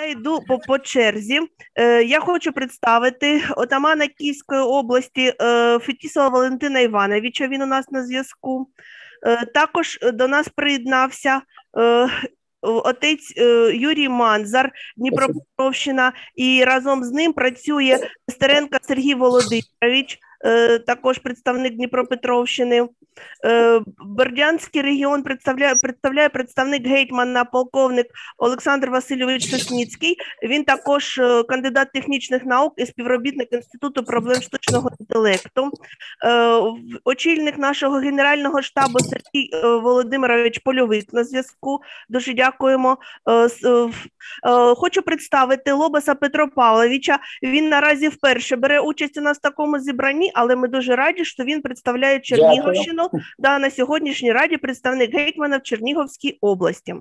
Я йду по, по черзі. Е, Я хочу представити отамана Київської області е, Фетісова Валентина Івановича. Він у нас на зв'язку. Е, Також до нас приєднався е, отець е, Юрій Манзар, Дніпропетровщина, і разом з ним працює Стеренко Сергій Володимирович, також представник Дніпропетровщини. Е, Бердянський регіон представляє представляє представник гетьмана, полковник Олександр Васильович Сосніцький. Він також е, кандидат технічних наук і співробітник інституту проблем штучного інтелекту. Е, Очільник нашого генерального штабу Сергій е, Володимирович Польовик на зв'язку. Дуже дякуємо. Е, е, е, Хочу представити Лобаса Петро Павловича. Він наразі вперше бере участь у нас в такому зібранні, але ми дуже раді, що він представляє Чернігівщину. Да, на сьогоднішній раді представник гетьмана в Чернігівській області.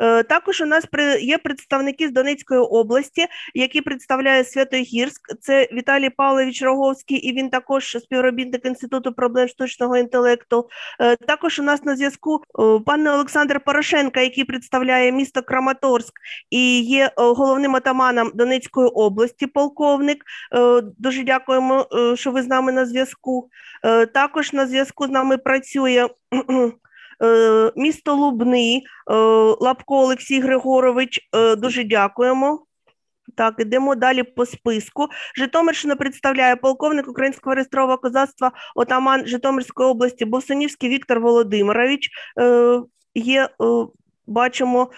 Е, Також у нас є представники з Донецької області, які представляє Святогірськ. Це Віталій Павлович Роговський, і він також співробітник Інституту проблем штучного інтелекту. Е, Також у нас на зв'язку е, пан Олександр Порошенко, який представляє місто Краматорськ і є головним атаманом Донецької області, полковник. Е, Дуже дякуємо, що ви з нами на зв'язку. Е, Також на зв'язку з нами працює е, місто Лубни, е, Лапко Олексій Григорович. Дуже дякуємо. Так, ідемо далі по списку. Житомирщина представляє полковник Українського реєстрового козацтва, отаман Житомирської області Босонівський Віктор Володимирович. Є, бачимо,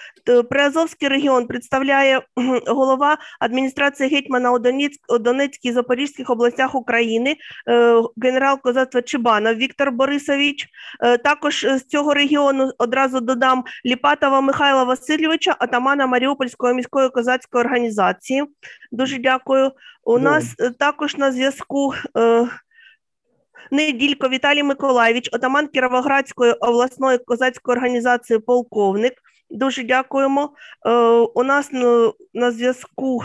Приазовський регіон представляє голова адміністрації гетьмана у Донецьк, Донецькій і Запорізьких областях України, е, генерал козацтва Чебанов Віктор Борисович. Е, Також е, з цього регіону одразу додам Ліпатова Михайла Васильовича, атамана Маріупольської міської козацької організації. Дуже дякую. У Добре. нас також на зв'язку. Неділько Віталій Миколаєвич, отаман Кіровоградської обласної козацької організації полковник. Дуже дякуємо. Е, у нас на, на зв'язку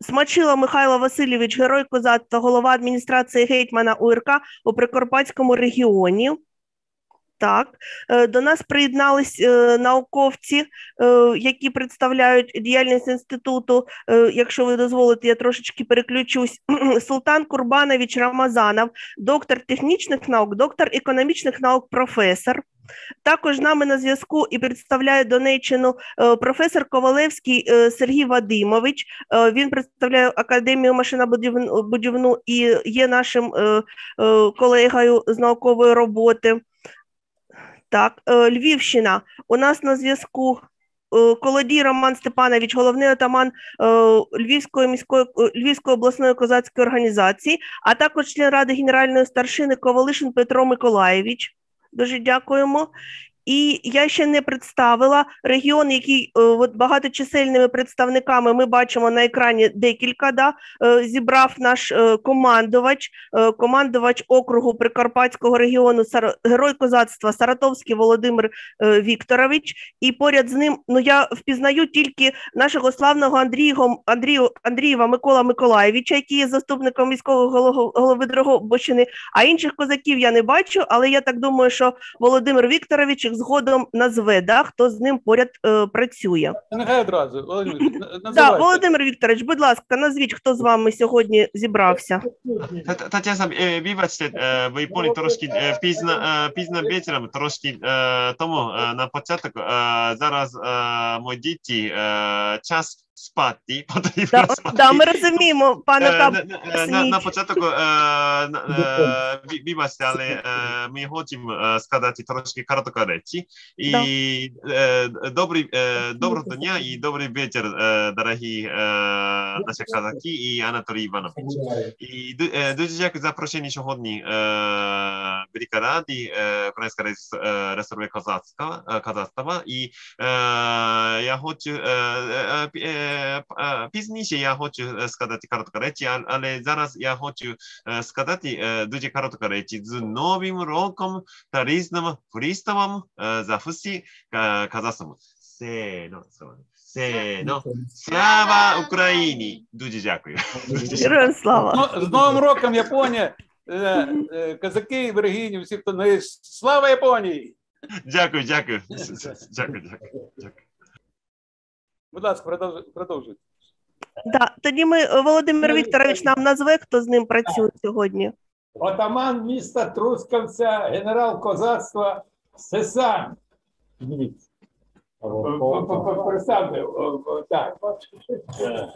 Смачило Михайло Васильович, герой козацтва, голова адміністрації гетьмана УРК у Прикарпатському регіоні. Так, Е, до нас приєднались е, науковці, е, які представляють діяльність інституту. Якщо ви дозволите, я трошечки переключусь. Султан Курбанович Рамазанов, доктор технічних наук, доктор економічних наук, професор. Також нами на зв'язку і представляє Донеччину професор Ковалевський Сергій Вадимович. Він представляє Академію машинобудівну будівну і є нашим колегою з наукової роботи. Так, е, Львівщина. У нас на зв'язку е, Колодій Роман Степанович, головний отаман е, Львівської міської Львівської обласної козацької організації, а також член ради генеральної старшини Ковалишин Петро Миколаєвич. Дуже дякуємо. І я ще не представила регіон, який е, от багаточисельними представниками ми бачимо на екрані декілька. Да, е, зібрав наш е, командувач, командувач округу Прикарпатського регіону Герой козацтва Саратовський Володимир Вікторович. І поряд з ним ну я впізнаю тільки нашого славного Андрієго, Андрію, Андрієва Микола Миколаєвича, який є заступником міського голови, Дрогобичини, а інших козаків я не бачу, але я так думаю, що Володимир Вікторович згодом назве, да, хто з ним поряд е, працює. Нехай одразу, Володимир, Да. Володимир Вікторович, будь ласка, назвіть, хто з вами сьогодні зібрався. Тетяна, сам, е, вибачте, е, ви поняли трошки е, пізно, пізно вечором, трошки тому на початок зараз мої діти час спати, потрібно Да, спати. да, ми розуміємо, пане Е, Кап. на- на- на, початок е, е, але е, ми хочемо е, сказати трошки коротко речі. І е, добрий, е, доброго дня і добрий вечір, е, дорогі е, наші казаки і Анатолій Іванович. І ду- е, дуже дякую за запрошення сьогодні е, Велика Раді, е, Українська козацтва, е. І е, я хочу, е, е, е, е, е, пізніше я хочу е, сказати коротко речі, але зараз я хочу е, сказати е, дуже коротко речі. З Новим роком та різним фрістовим е, за всі е, козацтвом. Сено, сено. Слава Україні! Дуже дякую. Героям слава. Ну, з Новим роком, Японія, е, е, козаки, берегині, всі, хто не слава Японії! Дякую, дякую. Дякую, дякую. дякую. Будь ласка, продовжуйте. Да, тоді ми е, Володимир Вікторович нам назве, хто з ним працює сьогодні. Отаман міста Трускавця, генерал козацтва Сесан. Представте, так. Е,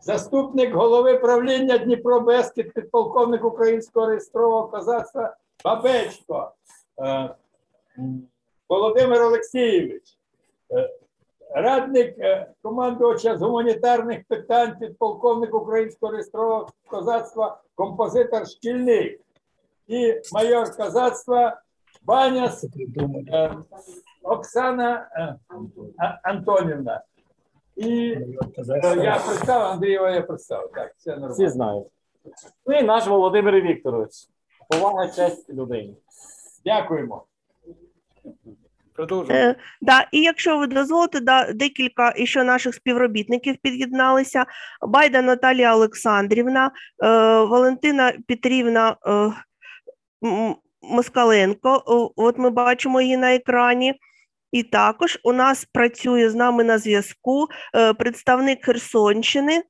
Заступник голови правління Дніпро Бескід, підполковник українського реєстрового козацтва Бабечко. Е, Володимир Олексійович. Радник е, командувача з гуманітарних питань, підполковник українського реєстрового козацтва, композитор шкільник і майор козацтва Баняс е, Оксана е, Антонівна. І я представив, Андрієва я представив. Так, це Всі знають. Ну і наш Володимир Вікторович. Повага, честь людині. Дякуємо. Продовжуйте. Е, да, і якщо ви дозволите, да, декілька іще наших співробітників під'єдналися. Байда Наталія Олександрівна, е, Валентина Петрівна е, Москаленко. От ми бачимо її на екрані. І також у нас працює з нами на зв'язку е, представник Херсонщини.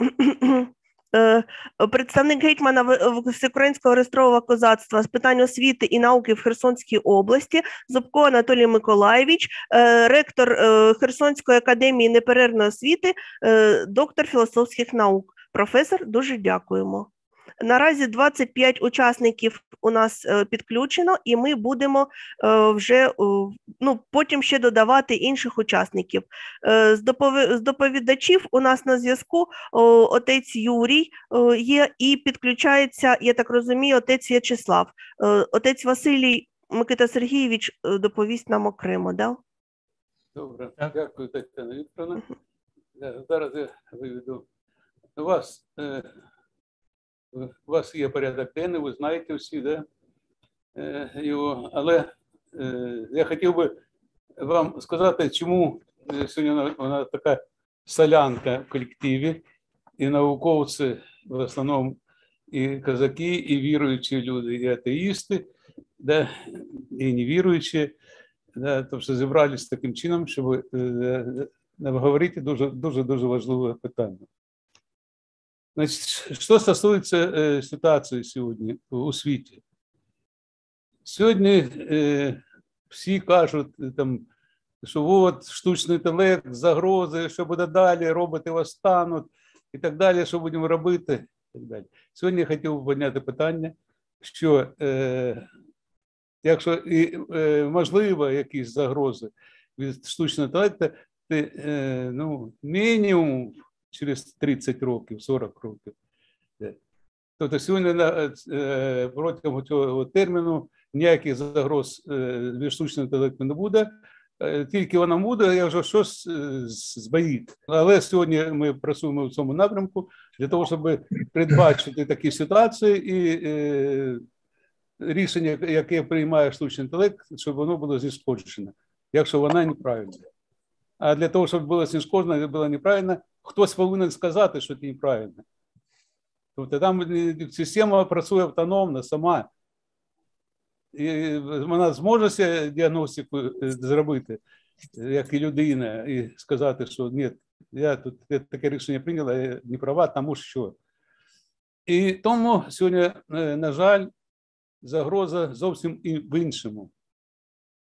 е, Представник гетьмана Всеукраїнського реєстрового козацтва з питань освіти і науки в Херсонській області Зубко Анатолій Миколаєвич, е, ректор е, Херсонської академії неперервної освіти, доктор філософських наук. Професор, дуже дякуємо. Наразі 25 учасників у нас е, підключено, і ми будемо е, вже е, ну, потім ще додавати інших учасників. З доповідачів у нас на зв'язку отець Юрій є і підключається, я так розумію, отець В'ячеслав. Отець Василій Микита Сергійович доповість нам окремо, да? Добре, дякую, Тетяна Вікторовна. Зараз я виведу. Вас, у вас є порядок денний, ви знаєте всі, да? е, його. Але е, я хотів би вам сказати, чому е, сьогодні вона, така солянка в колективі, і науковці в основному і козаки, і віруючі люди, і атеїсти, да, і невіруючі. Да, тому що зібрались таким чином, щоб е, говорити дуже дуже дуже важливе питання. Значить, що стосується е, ситуації сьогодні у світі, сьогодні е, всі кажуть, е, там, що от штучний інтелект, загрози, що буде далі, роботи восстануть і так далі, що будемо робити. І так далі. Сьогодні я хотів підняти питання, що е, якщо і е, можливо якісь загрози від штучного інтелекту, е, ну, мінімум через 30 років, 40 років. Е, Тобто сьогодні е, протягом цього терміну ніяких загроз е, від штучного інтелекту не буде. Е, Тільки вона буде, я вже щось е, збоїть. Але сьогодні ми працюємо в цьому напрямку для того, щоб передбачити такі ситуації і е, рішення, яке приймає штучний інтелект, щоб воно було зішкоджено, якщо вона неправильна. А для того, щоб було знешкоджено, було неправильно, хтось повинен сказати, що це неправильно. Тобто там система працює автономно сама. І вона зможе діагностику е, зробити, як і людина, і сказати, що ні, я тут я таке рішення прийняла, я не права, тому що. І тому сьогодні, е, на жаль, загроза зовсім і в іншому.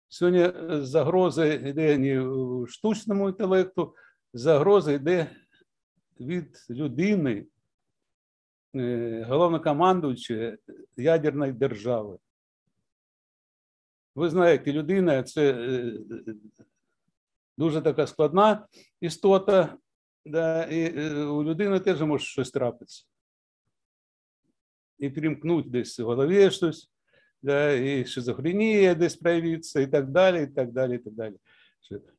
Сьогодні е, загроза йде не в штучному інтелекту, загроза йде від людини, е, ядерної держави. Ви знаєте, людина це е, дуже така складна істота, да, і е, у людини теж може щось трапитися. І примкнуть десь в голові щось, да, і шизофренія десь проявиться, і так далі, і так далі, і так далі.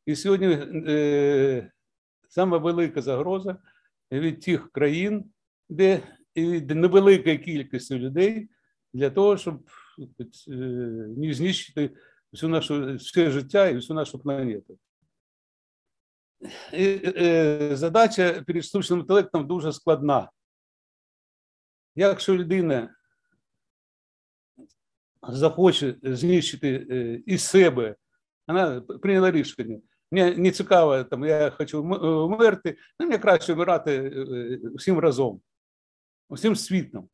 І сьогодні е, велика загроза від тих країн, де і від невеликої кількості людей для того, щоб не знищити всю нашу все життя і всю нашу планету. І, е, задача перед штучним інтелектом дуже складна. Якщо людина захоче знищити е, і себе, вона прийняла рішення, Мені не цікаво, там, я хочу вмерти, ну, мені краще вмирати е, всім разом, усім світом.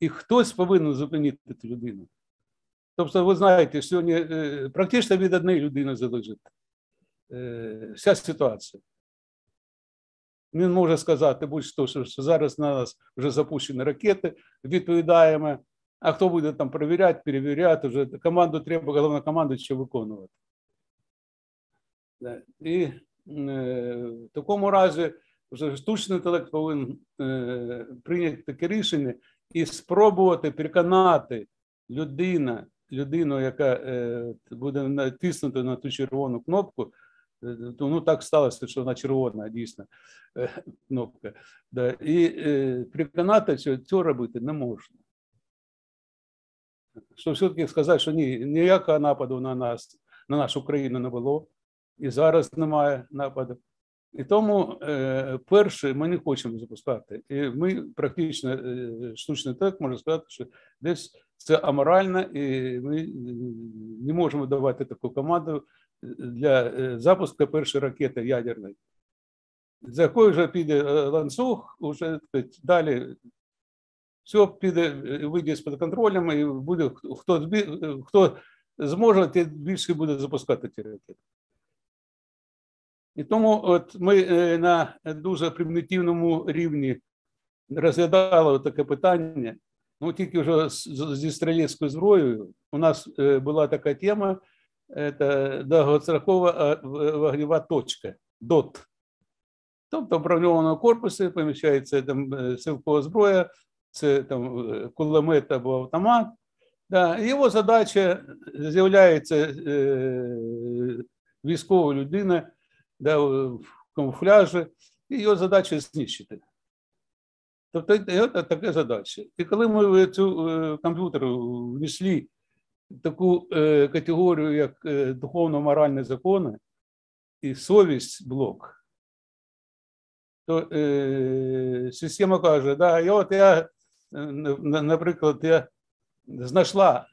І хтось повинен зупинити цю людину. Тобто, ви знаєте, сьогодні е, практично від однієї людини залежить е, вся ситуація. Він може сказати будь-що, що зараз на нас вже запущені ракети, відповідаємо. А хто буде там перевіряти, перевіряти, вже команду треба, головнокомандуючого виконувати. І е, в такому разі вже штучний інтелект повинен е, прийняти таке рішення і спробувати переконати людина, людину, яка е, буде натиснути на ту червону кнопку, ну так сталося, що вона червона, дійсно кнопка. Да. І переконати, що цього робити не можна. Що все-таки сказати, що ні, ніякого нападу на нас, на нашу країну не було, і зараз немає нападу. І тому е, перше ми не хочемо запускати. І ми практично е, штучний інтелект можна сказати, що десь це аморально, і ми е, не можемо давати таку команду для запуску першої ракети ядерної. За якою вже піде ланцюг, вже далі все піде, вийде з-під контролем, і буде хто, хто зможе, той більше буде запускати ці ракети. І тому от ми е, на дуже примітивному рівні розглядали таке питання. Ну, тільки вже зі стрілецькою зброєю у нас е, була така тема, це довгострокова е, вогнева точка, ДОТ. Тобто в броньованому корпусі поміщається там стрілкова зброя, це там кулемет або автомат. Да. Його задача з'являється е, військова людина да, в камуфляжі, і його задача знищити. Тобто це така задача. І коли ми в цю е, комп'ютер внесли таку е, категорію, як е, духовно-моральні закони і совість блок, то е, система каже, да, і от я, е, наприклад, я знайшла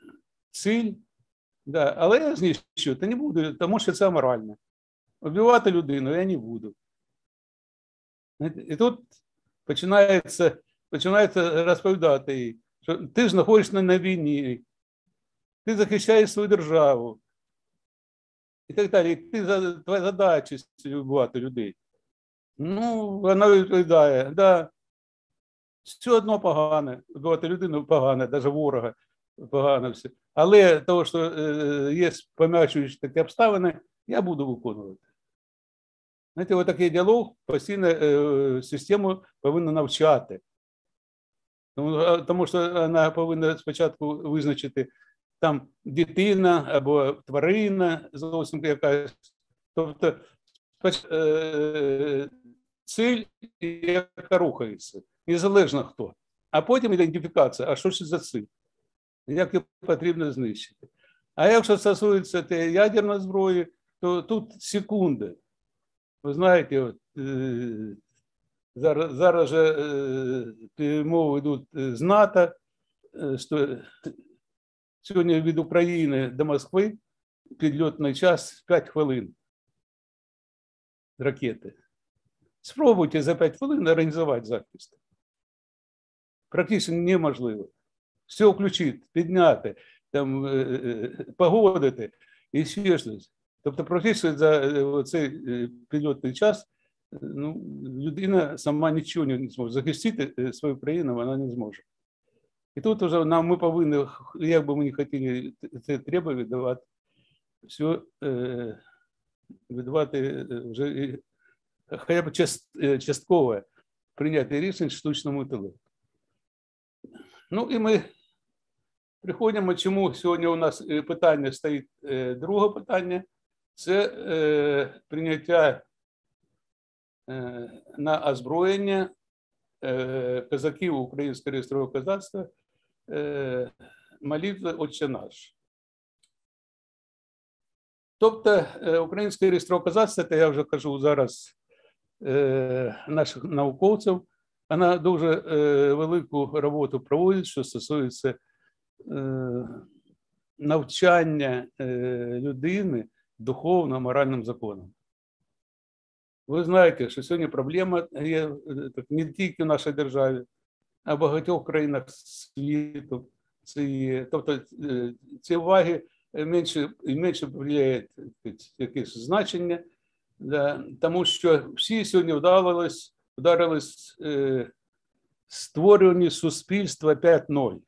ціль, да, але я знищувати не буду, тому що це аморально. Вбивати людину я не буду. І тут починається, починається розповідати їй, що ти ж знаходишся на війні, ти захищаєш свою державу. І так далі. Ти твоя задача вбивати людей. Ну, вона відповідає, да, все одно погане, вбивати людину погане, навіть ворога погано все. Але того, що є пом'ячуючі такі обставини, я буду виконувати. Знаєте, ось такий діалог постійно е, систему повинна навчати. Тому, тому що вона повинна спочатку визначити там дитина або тварина зовсім якась. Тобто е, ціль, яка рухається, незалежно хто. А потім ідентифікація, а що ж за ціль? Як її потрібно знищити. А якщо стосується ядерної зброї, то тут секунди. Ви знаєте, от, е, зараз, зараз же е, перемови йдуть е, з НАТО, е, що сьогодні від України до Москви підльотний час 5 хвилин ракети. Спробуйте за 5 хвилин організувати захист. Практично неможливо. Все включити, підняти, там, е, е, погодити і ще щось. Тобто, практично за е, цей е, підльотний час ну, людина сама нічого не зможе. Захистити е, свою країну вона не зможе. І тут вже нам ми повинні, як би ми не хотіли, це треба віддавати. Все віддавати вже хоча б част, часткове прийняти рішень штучному інтелекту. Ну і ми приходимо, чому сьогодні у нас питання стоїть друге питання це е, прийняття е, на озброєння е, козаків Українського реєстрового козацтва е, молитви «Отче наш». Тобто е, Українське реєстрове козацтво, це я вже кажу зараз е, наших науковців, вона дуже е, велику роботу проводить, що стосується е, навчання е, людини духовно-моральним законам. Ви знаєте, що сьогодні проблема є е, не тільки в нашій державі, а в багатьох країнах світу. Є, тобто ці уваги менше менше впливають якесь значення, да, тому що всі сьогодні вдавались, вдарились е, створювані суспільства 5.0.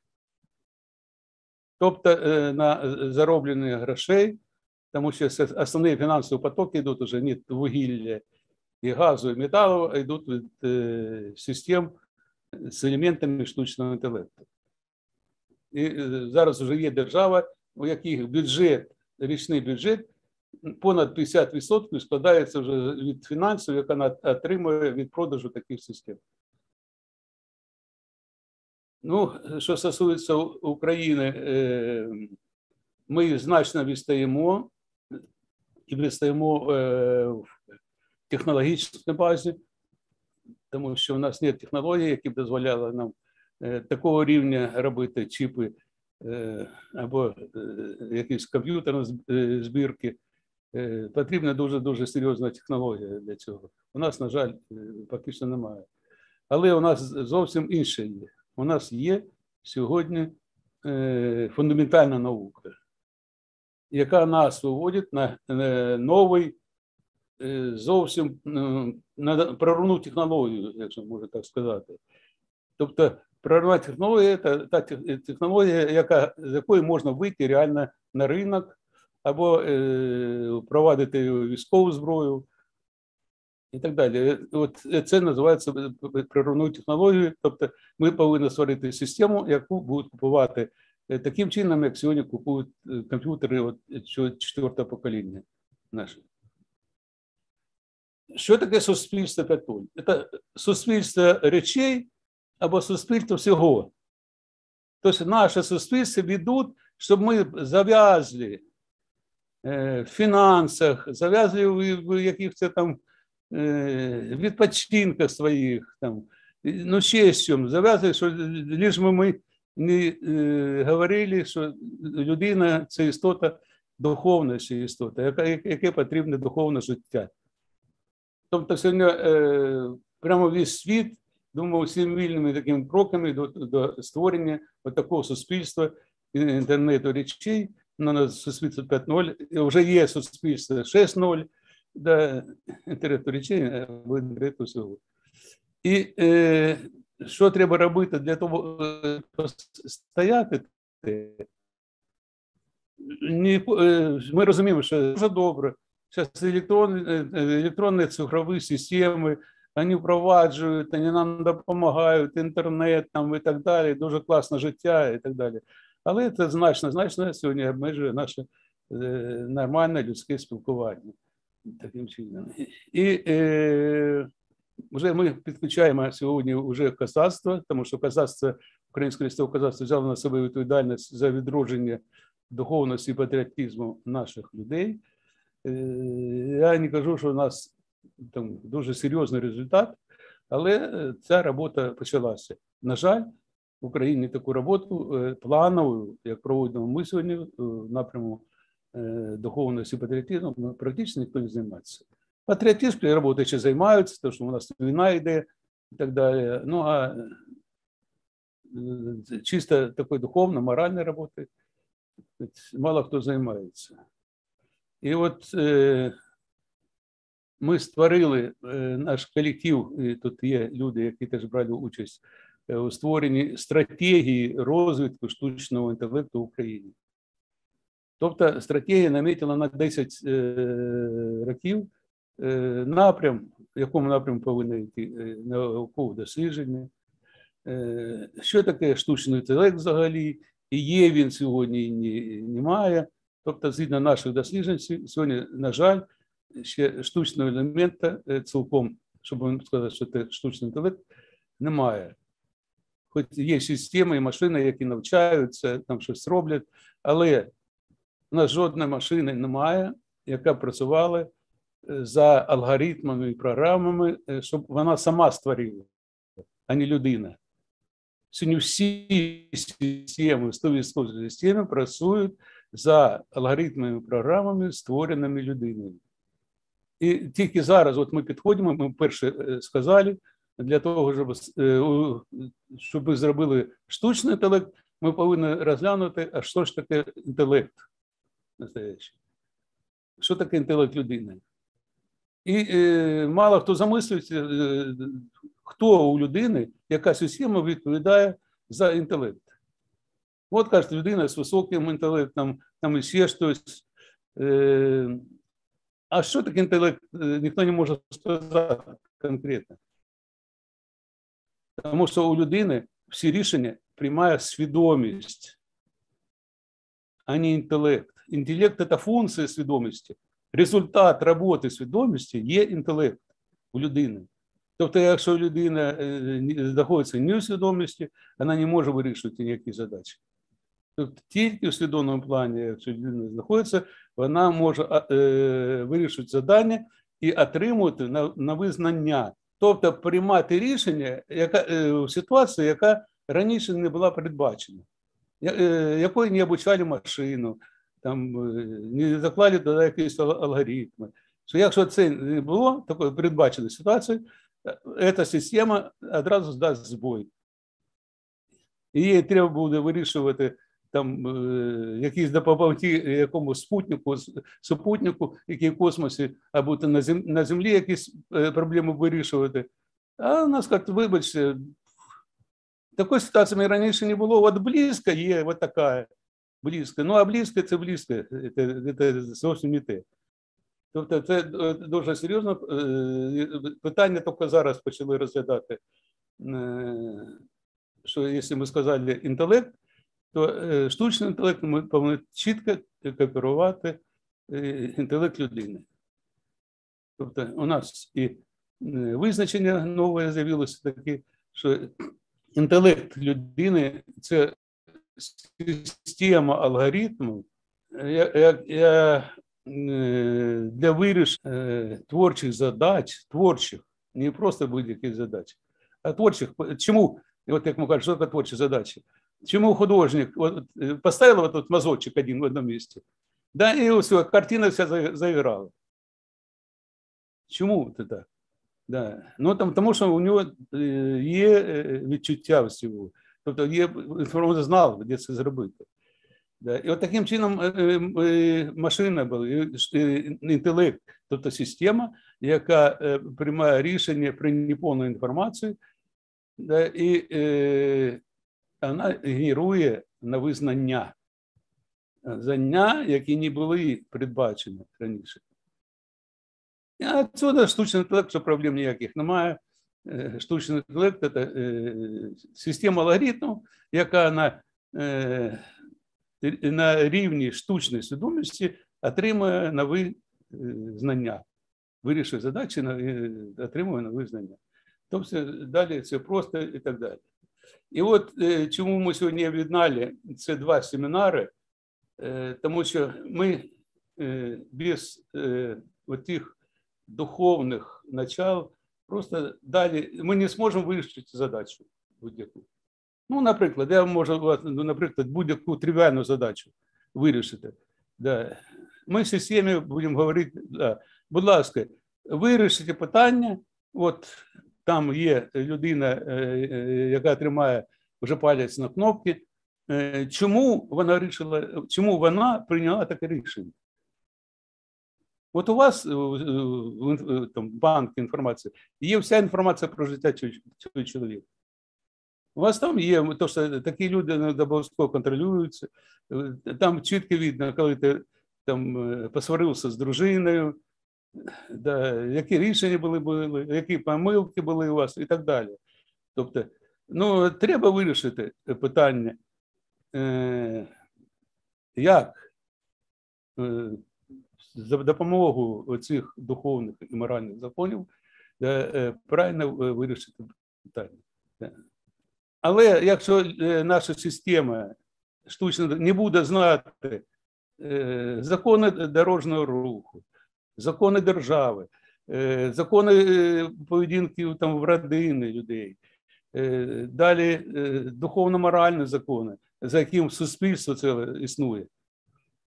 Тобто е, на зароблення грошей, тому що основні фінансові потоки йдуть уже не вугілля і газу, і металу, а йдуть від е, систем з елементами штучного інтелекту. І е, зараз вже є держава, у яких бюджет, річний бюджет понад 50% складається вже від фінансів, яка вона отримує від продажу таких систем. Ну, що стосується України, е, ми значно відстаємо і відстаємо е, в технологічній базі, тому що в нас немає технологій, які б дозволяли нам е, такого рівня робити чіпи або якісь комп'ютерні збірки. Потрібна дуже-дуже серйозна технологія для цього. У нас, на жаль, що немає. Але у нас зовсім інше є у нас є сьогодні е, фундаментальна наука, яка нас виводить на новий е, зовсім на прорвну технологію, якщо можна так сказати. Тобто прорвна технологія це та технологія, яка, з якої можна вийти реально на ринок або е, впровадити військову зброю і так далі. От це називається природною технологією. Тобто, ми повинні створити систему, яку будуть купувати е, таким чином, як сьогодні купують е, комп'ютери от четвертого покоління наші. Що таке суспільство католь? Це суспільство речей або суспільство всього. Тобто наше суспільство ведуть, щоб ми зав'язли е, в фінансах, зав'язли в якихось там Е, відпочинках своїх, там, ну ще з чим, зав'язує, що лиш би ми не говорили, що людина це істота духовна ще істота, яке потрібне духовне життя. Тобто сьогодні е, прямо весь світ думав всім вільними такими кроками до, до створення такого суспільства інтернету речей, на суспільство 5.0, вже є суспільство 6.0, до інтересу речей або інтересу всього. І е, що треба робити для того, щоб стояти? Ми розуміємо, що дуже добре. Зараз електронні, електронні цифрові системи, вони впроваджують, вони нам допомагають, інтернет там і так далі, дуже класне життя і так далі. Але це значно, значно сьогодні обмежує наше е, нормальне людське спілкування таким чином. І е, вже ми підключаємо сьогодні вже казацтво, тому що казацтво, Українське лісове казацтво взяло на себе відповідальність за відродження духовності і патріотизму наших людей. Е, я не кажу, що у нас там дуже серйозний результат, але ця робота почалася. На жаль, в Україні таку роботу е, планову, як проводимо ми сьогодні в напряму духовностью и патриотизмом ну, практично никто не занимается. Патриотизм работы ще займаються, тому що у нас війна йде і так далі. Ну а э, чисто такой духовно, моральной роботи мало хто займається. І от е, ми створили е, наш колектив, і тут є люди, які теж брали участь у створенні стратегії розвитку штучного інтелекту в Україні. Тобто стратегія намітила на 10 е, років е, напрям, в якому напрямку повинні йти е, наукове дослідження. Що таке штучний інтелект взагалі? І є він сьогодні і немає. Тобто, згідно наших досліджень, сьогодні, на жаль, ще штучного елемента цілком, щоб сказати, що це штучний інтелект, немає. Хоч є системи і машини, які навчаються, там щось роблять, але у нас жодної машини немає, яка працювала е, за алгоритмами і програмами, е, щоб вона сама створила, а не людина. Сьогодні всі системи, 100% системи працюють за алгоритмами, і програмами, створеними людиною. І тільки зараз, от ми підходимо, ми перше е, сказали, для того, щоб, е, щоб ми зробили штучний інтелект, ми повинні розглянути, а що ж таке інтелект настоящий. Що таке інтелект людини? І е, мало хто замислюється, е, хто у людини, яка система відповідає за інтелект. От кажуть, людина з високим інтелектом, там іще щось. Е, а що таке інтелект, е, ніхто не може сказати конкретно. Тому що у людини всі рішення приймає свідомість, а не інтелект. Інтелект це функція свідомості. Результат роботи свідомості є інтелект у людини. Тобто, якщо людина е, знаходиться не у свідомості, вона не може вирішувати ніякі задачі. Тобто тільки у свідомому плані, якщо людина знаходиться, вона може е, вирішувати завдання і отримувати на, на визнання. Тобто приймати рішення яка, е, в ситуації, яка раніше не була передбачена, Я- якої не обучали машину, там, е, не заклали туди якісь алгоритми. Що якщо це не було такої передбаченої ситуації, е, ця система одразу дасть збой. І їй треба буде вирішувати там е, якісь допомогти якомусь спутнику, супутнику, який в космосі, або на, зем, на землі якісь проблеми вирішувати. А у нас як вибачте, такої ситуації ми раніше не було. От близько є, от така близько. Ну, а близько це близько, це, це зовсім не те. Тобто це е, дуже серйозно. е, Питання тільки зараз почали розглядати. е, Що якщо ми сказали інтелект, то штучний інтелект ми повинні чітко копірувати е, інтелект людини. Тобто у нас і визначення нове з'явилося таке, що інтелект людини це система алгоритмів, е, для вирішення творчих задач, творчих, не просто будь-яких задач, а творчих. Чому, от як ми кажемо, що таке творчі задачі? Чому художник от, е, поставив вот тут мазочек один в одному місці, да, і все, картина вся за- заіграла. Чому це так? Да. Ну, там, тому що у нього є е, відчуття всього. Тобто є інформація знала, де це зробити. І от таким чином е, е, е, машина була, інтелект, тобто система, яка приймає рішення при неповній інформації, і вона генерує нові знання. Знання, які не були передбачені раніше. І отсюда штучний інтелект, що проблем ніяких немає. Е, Штучний інтелект це е, система алгоритмів, яка на, е, на рівні штучної свідомості отримує нові знання, вирішує задачі, отримує нові знання. Тобто далі це просто і так далі. І от чому ми сьогодні об'єднали ці два семінари, тому що ми без тих духовних начал просто далі ми не зможемо вирішити задачу будь-яку. Ну, наприклад, я можу ну, наприклад, будь-яку тривіальну задачу вирішити. Да. Ми в системі будемо говорити, да. будь ласка, вирішите питання, от там є людина, е, е, яка тримає вже палець на кнопці, Е, чому вона вирішила, чому вона прийняла таке рішення? От у вас е, в- в- там, банк інформації, є вся інформація про життя цього чоловіка. У вас там є, то що такі люди обов'язково контролюються. Е, Там чітко видно, коли ти там е, посварився з дружиною, да, які рішення були, були, які помилки були у вас і так далі. Тобто, ну, треба вирішити питання, е, як е, за допомогою цих духовних і моральних законів е, е, правильно е, вирішити питання. Але якщо наша система штучно не буде знати закони дорожнього руху, закони держави, закони поведінки там в родини людей, далі духовно-моральні закони, за яким суспільство це існує,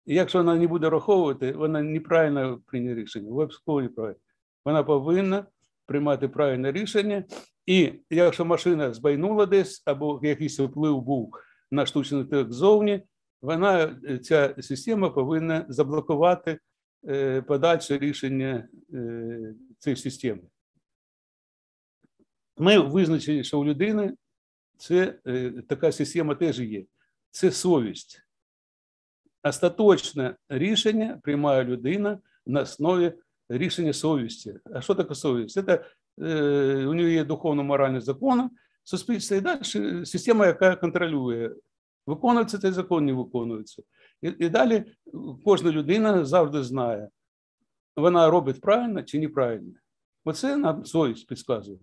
І якщо вона не буде враховувати, вона неправильно прийняє рішення. Обов'язково неправильно. Вона повинна приймати правильне рішення. І якщо машина збайнула десь, або якийсь вплив був на штучний інтелект ззовні, вона, е, ця система повинна заблокувати е, подальше рішення е, цієї системи. Ми визначили, що у людини це така система теж є. Це совість. Остаточне рішення приймає людина на основі рішення совісті. А що таке совість? Це е, у нього є духовно-моральні закони суспільства і далі система, яка контролює, виконується цей закон, не виконується. І, і далі кожна людина завжди знає, вона робить правильно чи неправильно. Оце нам совість підказує.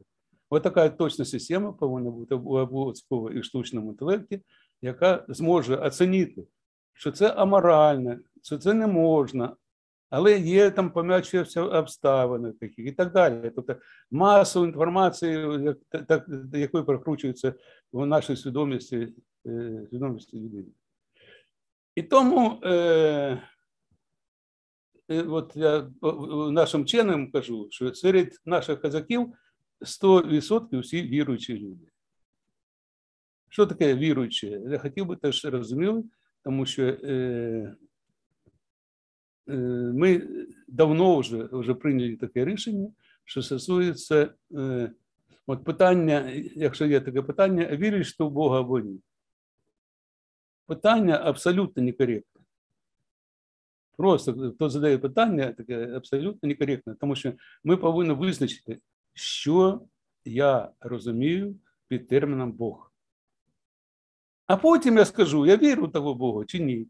Ось така точна система повинна бути обов'язково і в штучному інтелекті, яка зможе оцінити, що це аморально, що це не можна, але є там пом'ячуються обставини такі і так далі. Тобто масу інформації, як, так, якою прокручується в нашій свідомості, е, свідомості людини. І тому е, е от я нашим чином кажу, що серед наших козаків 100% всі віруючі люди. Що таке віруючі? Я хотів би теж розуміли, тому що е, е, ми давно вже вже прийняли таке рішення, що стосується е, от питання, якщо є таке питання, віриш ти в Бога або ні? Питання абсолютно некоректне. Просто хто задає питання, таке абсолютно некоректне, тому що ми повинні визначити, що я розумію під терміном Бог. А потім я скажу, я вірю в того Бога чи ні.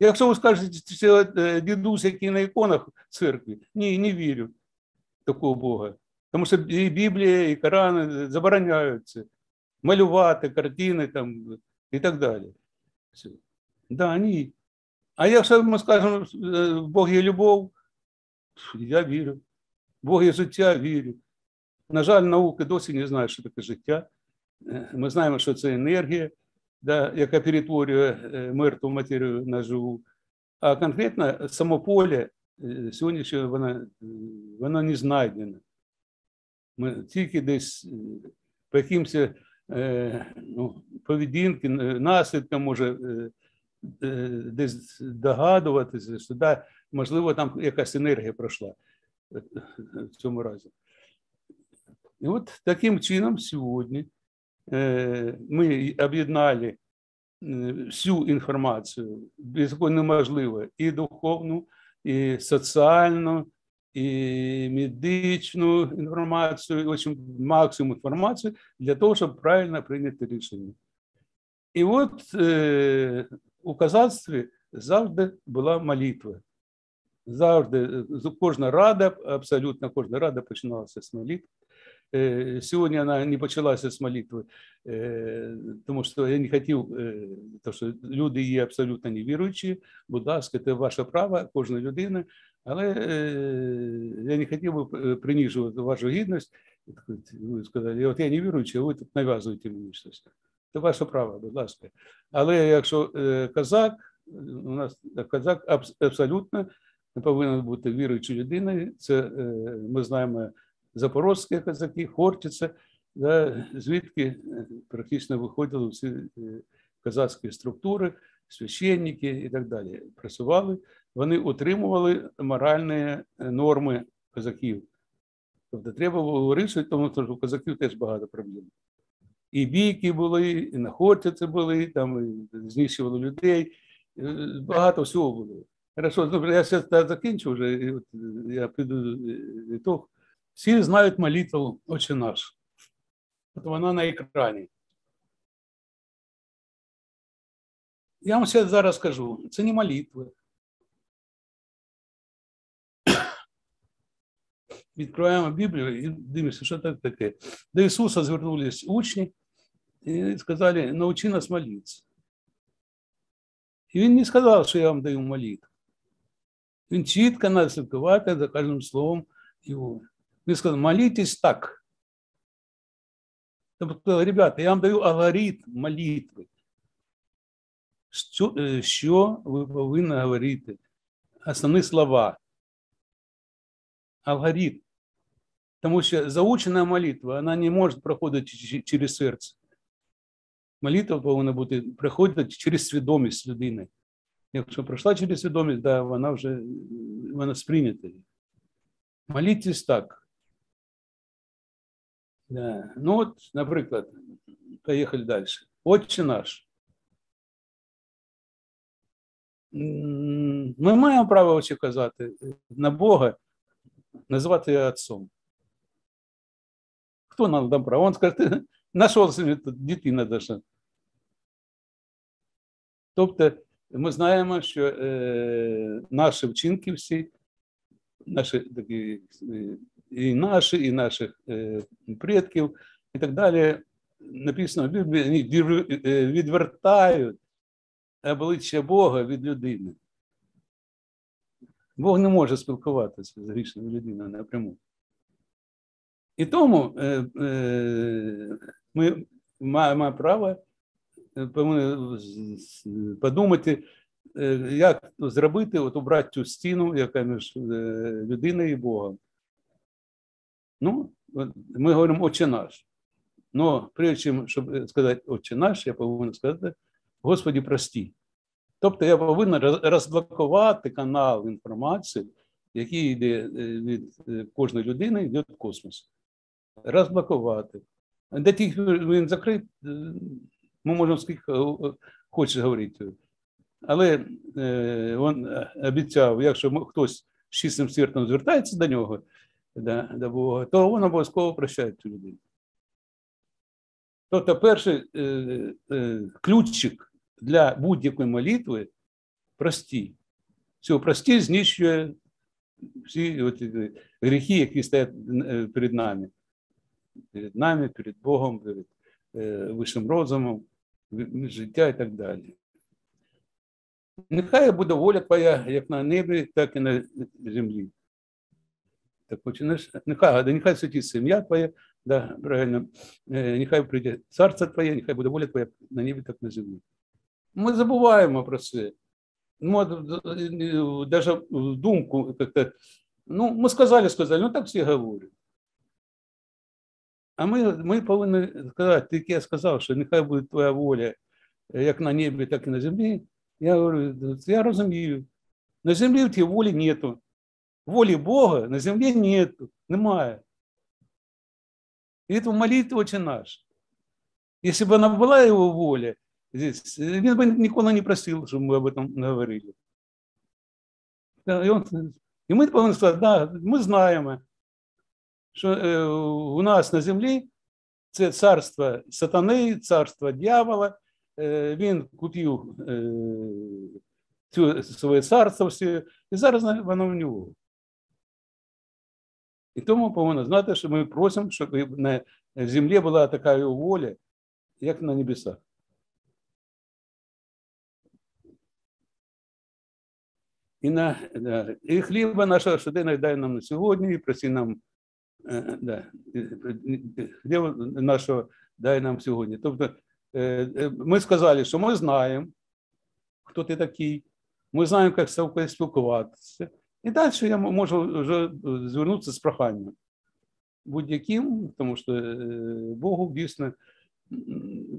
Якщо ви скажете, що е, дідусь, який на іконах в церкві, ні, не вірю в такого Бога. Тому що і Біблія, і Коран забороняються малювати картини там, і так далі. Все. Да, ні. А якщо ми скажемо, е, Бог є любов, я вірю. Бог є життя, вірю. На жаль, наука досі не знає, що таке життя. Е, ми знаємо, що це енергія, да, яка перетворює е, мертву матерію на живу. А конкретно само поле е, сьогодні ще воно, воно не знайдено. Ми тільки десь по якимось ну, поведінки, наслідкам може десь догадуватися, що да, можливо, там якась енергія пройшла в цьому разі. І от таким чином сьогодні ми об'єднали е, всю інформацію, без якої неможливо, і духовну, і соціальну, і медичну інформацію, і общем, максимум інформації для того, щоб правильно прийняти рішення. І от е, у казацтві завжди була молитва. Завжди е, кожна рада, абсолютно кожна рада починалася з молитви. Е, сьогодні вона не почалася з молитви, е, тому що я не хотів, тому що люди є абсолютно невіруючі, будь ласка, це ваше право, кожна людина, але я не хотів би принижувати вашу гідність. Ви сказали, от я не віруючий, а ви тут нав'язуєте мені щось. Це ваше право, будь ласка. Але якщо казак, у нас казак абсолютно не повинен бути віруючою людиною. Це е, ми знаємо запорозькі козаки, Хортиця, да, звідки е, практично виходили всі е, козацькі структури, священники і так далі. Працювали, вони утримували моральні норми козаків. Тобто треба було вирішити, тому що у козаків теж багато проблем. І бійки були, і на Хортиці були, там знищували людей, багато всього було. Хорошо, ну, я сейчас закінчу вже, я піду итог. Всі знають молитву «Отче наш». От вона на екрані. Я вам все зараз скажу, це не молитва. Відкриваємо Біблію і дивимося, що це таке. До Ісуса звернулись учні і сказали, научи нас молитися. І він не сказав, що я вам даю молитву. Він чітко наслідкувати за кожним словом його. Він сказав, молитесь так. Тобто, ребята, я вам даю алгоритм молитви. що, е, що ви повинні говорити. Основні слова. Алгоритм. Тому що заучена молитва, вона не може проходити ч- через серце. Молитва повинна бути приходити через свідомість людини. Якщо пройшла через свідомість, да, вона вже е, вона сприйнята. Молітесь так. Да. Ну от, наприклад, поїхали далі. Отче наш. Ми маємо право очі казати на Бога, називати його Отцом. Хто нам дав право? Он скаже, «Ти нашов собі дитина даже. Тобто ми знаємо, що е, наші вчинки всі, наші такі, е, і наші, і наших е, предків, і так далі, написано в Біблії, е, відвертають обличчя Бога від людини. Бог не може спілкуватися з грішною людиною напряму. І тому е, е, ми маємо право е, подумати, як зробити, от убрати цю стіну, яка між людиною і Богом. Ну, ми говоримо Отче наш. Но прежде чим, щоб сказати Отче наш, я повинен сказати, Господі, прості. Тобто я повинен розблокувати канал інформації, який йде е, від е, кожної людини, йде в космос. Розблокувати. Де тільки він закрит, е, ми можемо скільки е, е, хоче говорити. Але е, він е, обіцяв, якщо хтось з чистим серцем звертається до нього, до, до Бога, то він обов'язково прощає цю людину. Тобто, перший е, е, ключик для будь-якої молитви прості. Цього прості знищує всі от, гріхи, які стоять е, перед нами. Перед нами, перед Богом, перед е, вищим розумом, життя і так далі. Нехай буде воля твоя як на небі, так і на землі. Так починаєш, нехай, да, нехай святиться ім'я Твоє, да, правильно, Е, нехай прийде царство Твоє, нехай буде воля Твоя на небі, так на землі. Ми забуваємо про це. Ну, навіть думку как-то, ну, ми сказали, сказали, ну так всі говорять. А ми, ми повинні сказати, тільки я сказав, що нехай буде твоя воля е, як на небі, так і на землі. Я говорю, я розумію. На землі в тій волі нету. Волі Бога на землі нету, немає. І це молитва очень наш. Якщо б вона була його воля, він би ніколи не просив, щоб ми об этом говорили. І, он, і ми повинні сказати, да, ми знаємо, що е, у нас на землі це царство сатани, царство дьявола. Е, він купив е, цю, своє царство все, і зараз воно в нього. І тому повинно знати, що ми просимо, щоб на землі була така воля, як на небесах. І, на, да, і хліба нашого щоденного дай нам на сьогодні, і прости нам е, да, хліба нашого дай нам сьогодні. Тобто е, е, ми сказали, що ми знаємо, хто ти такий, ми знаємо, як спілкуватися. І далі я можу вже звернутися з проханням будь-яким, тому що е, Богу дійсно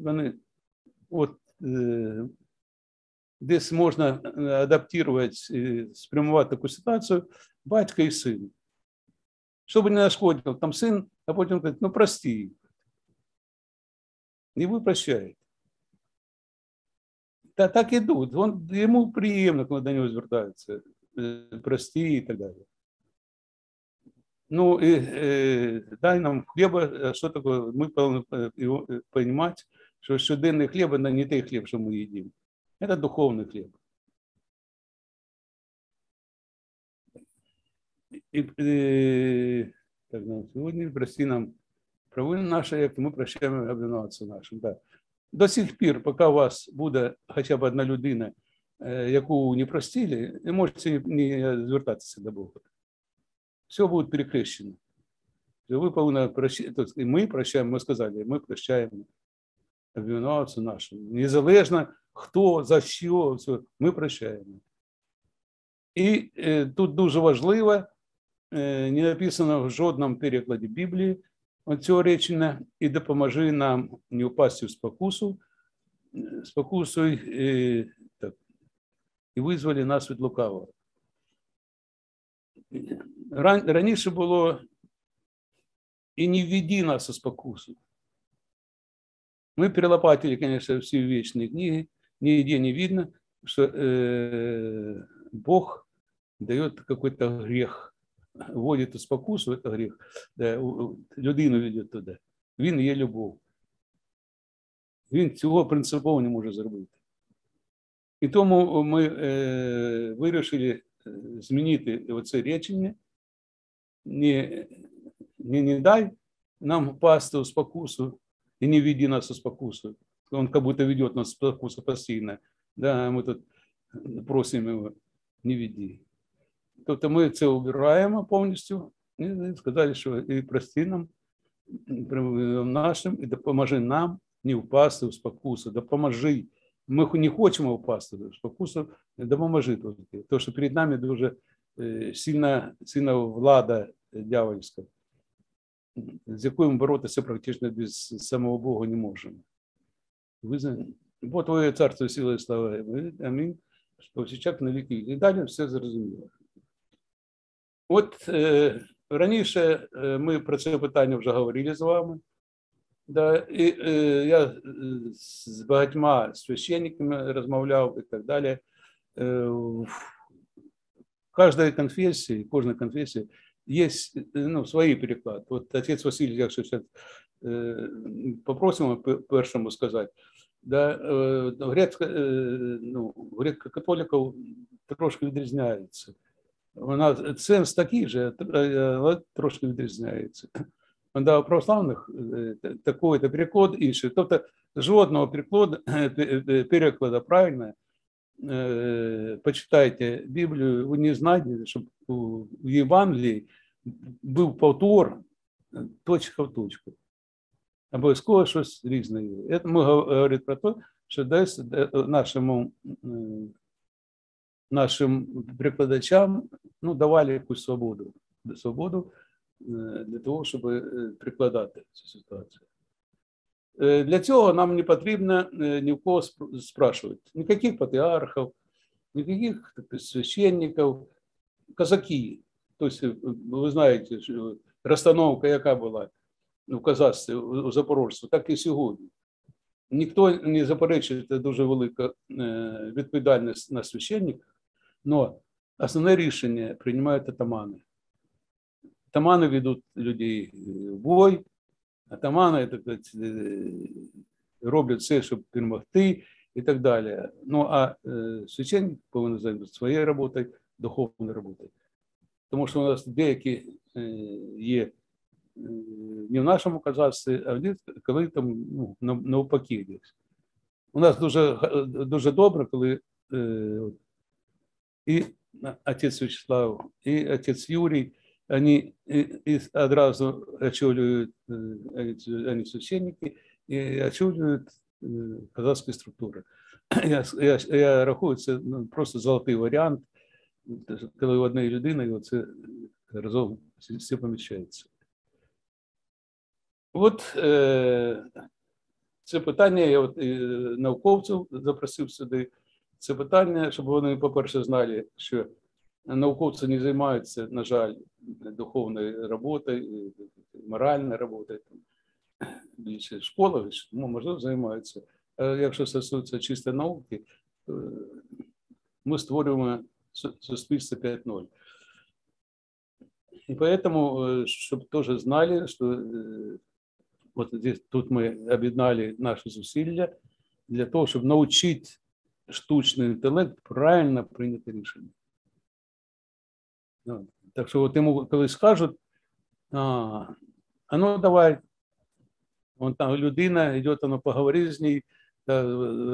вони от е, десь можна адаптувати, спрямувати таку ситуацію батька і син. Щоб не нашкодив там син, а потім каже, ну прости. І ви прощаєте. Та так ідуть. Йому приємно, коли до нього звертаються. Прості і так далі. Ну, і, е, дай нам хліба, а що таке? Ми повинні е, його е, розуміти, що щоденний хліб – це не той хліб, що ми їдимо. Це духовний хліб. І, е, так, ну, сьогодні прости нам провини наші, як ми прощаємо обвинуватися нашим. Так. До сих пір, поки у вас буде хоча б одна людина, яку не простили, не можете не звертатися до Бога. Все буде перекрещено. Ви повинні прощати, тобто ми прощаємо, ми сказали, ми прощаємо обвинуватися нашим. Незалежно, хто, за що, все, ми прощаємо. І е, тут дуже важливо, е, не написано в жодному перекладі Біблії цього речення, і допоможи нам не впасти в спокусу, е, спокусу е, так, і визволі нас від лукавого. Ран, раніше було і не введи нас у спокусу. Мы перелопатили, конечно, все вечные книги, нигде не видно, что э, Бог дает какой-то грех, вводит у спокусу, это грех, да, людину ведет туди. Він є любов. Він цього принципово не може зробити. І тому ми е, вирішили змінити оце речення. Не, не, не дай нам впасти у спокусу и не веди нас у спокусу. Он как будто ведет нас в спокусу постійно. Да, ми тут просимо його, не веди. Тобто ми це убираємо повністю і сказали, що і прости нам, нашим, і допоможи нам не впасти у спокусу, допоможи. Ми не хочемо впасти спокусу, допоможи тільки. Тому що перед нами дуже сильна, сильна влада дьявольська, з якою ми боротися практично без самого Бога не можемо. Бо Твоє царство сила і слава. Амінь. Повсічак на віки. І далі все зрозуміло. От е, раніше ми про це питання вже говорили з вами. Да, і е, я з багатьма священниками розмовляв і так далі. Е, в кожній конфесії, кожній конфесії есть ну, свои переклады. Вот отец Василий, якщо сейчас э, попросимо першому сказати, да, э, грецька, э, ну, греко-католиків трошки відрізняється. Вона сенс такий же, але трошки відрізняється. Да, у православних такий переклад інший. Тобто жодного перекладу, перекладу правильно, почитайте Біблію, ви не знайдете, щоб у Євангелії був повтор точка в точку. Обов'язково щось різне. Це ми говоримо про те, що десь нашому, нашим прикладачам ну, давали якусь свободу, свободу для того, щоб прикладати цю ситуацію. Для цього нам не потрібно ні в кого спрашивати. Ніяких патріархів, ніяких священників, казаки. Тобто, ви знаєте, розстановка, яка була в казацтві, у Запорожці, так і сьогодні. Ніхто не заперечує, це дуже велика відповідальність на священниках, але основне рішення приймають атамани. Атамани ведуть людей в бой, атамани так сказать, роблять все, щоб перемогти і так далі. Ну а священник повинен займатися своєю роботою, духовною роботою. Тому що у нас деякі є не в нашому казацтві, а коли там ну, навпаки десь. У нас дуже дуже добре, коли і отець Вячеслав, і отець Юрій, они одразу очолюють, они священники, і очолюють казацькі структури. Я, я, я рахую, це ну, просто золотий варіант, коли у однієї людини це разом все поміщається. От е, це питання, я от, е, науковців запросив сюди. Це питання, щоб вони, по-перше, знали, що науковці не займаються, на жаль, духовною роботою, моральною роботою. Більше в школах, ну, можливо, займаються. А якщо стосується чисто науки, то ми створюємо суспільство 5.0. И поэтому, чтобы тоже знали, что вот здесь тут мы объединали наши усилия для того, чтобы научить штучный интеллект правильно прийняти рішення. Ну, так що от йому коли скажуть, а, а ну давай, вон там людина, йде вона поговори з нею,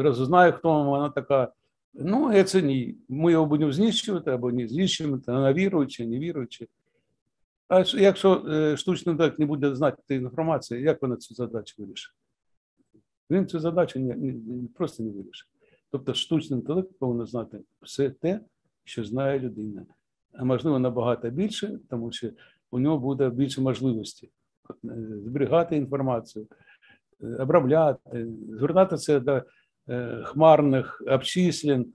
розузнає, хто вона така. Ну, це ні. Ми його будемо знищувати або не знищувати, вона віруюча, не віруюча. А якщо штучний інтелект не буде знати інформації, як вона цю задачу вирішить? Він цю задачу просто не вирішить. Тобто штучний інтелект повинен знати все те, що знає людина. А можливо, набагато більше, тому що у нього буде більше можливості е, зберігати інформацію, е, обробляти, звертатися до е, хмарних обчислень.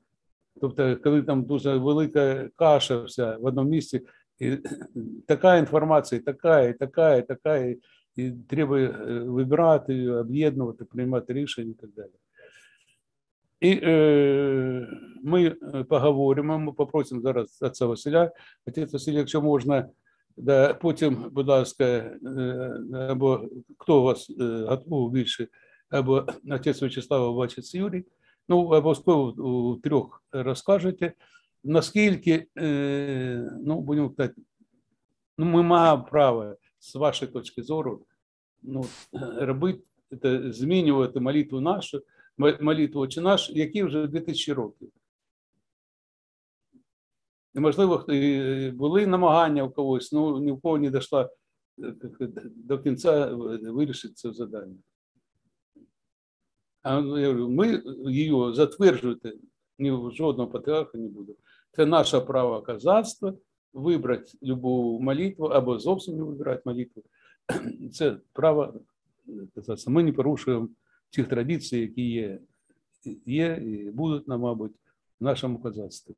Тобто, коли там дуже велика каша вся в одному місці, і така інформація, така, і така, і така, і, і треба вибирати, об'єднувати, приймати рішення і так далі. І е, ми е, поговоримо, ми попросимо зараз отця Василя. Отець Василь, якщо можна, да, потім, будь ласка, е, або хто у вас е, готовий більше, або отець Вячеслав, або отець Юрій, ну, обов'язково у трьох розкажете, наскільки, е, ну, будемо казати, ну, ми маємо право, з вашої точки зору, ну, робити, це, змінювати молитву нашу, молитву «Отче наш, які вже 2000 років. І, можливо, були намагання у когось, ну ні в кого не дійшла е, до кінця вирішити це завдання. А ну, я говорю, ми її затверджувати ні в жодного патріарха не буде. Це наше право казацтва вибрати любу молитву або зовсім не вибирати молитву. Це право казацтва. Ми не порушуємо тих традицій, які є, є і будуть, мабуть, в нашому казацтві.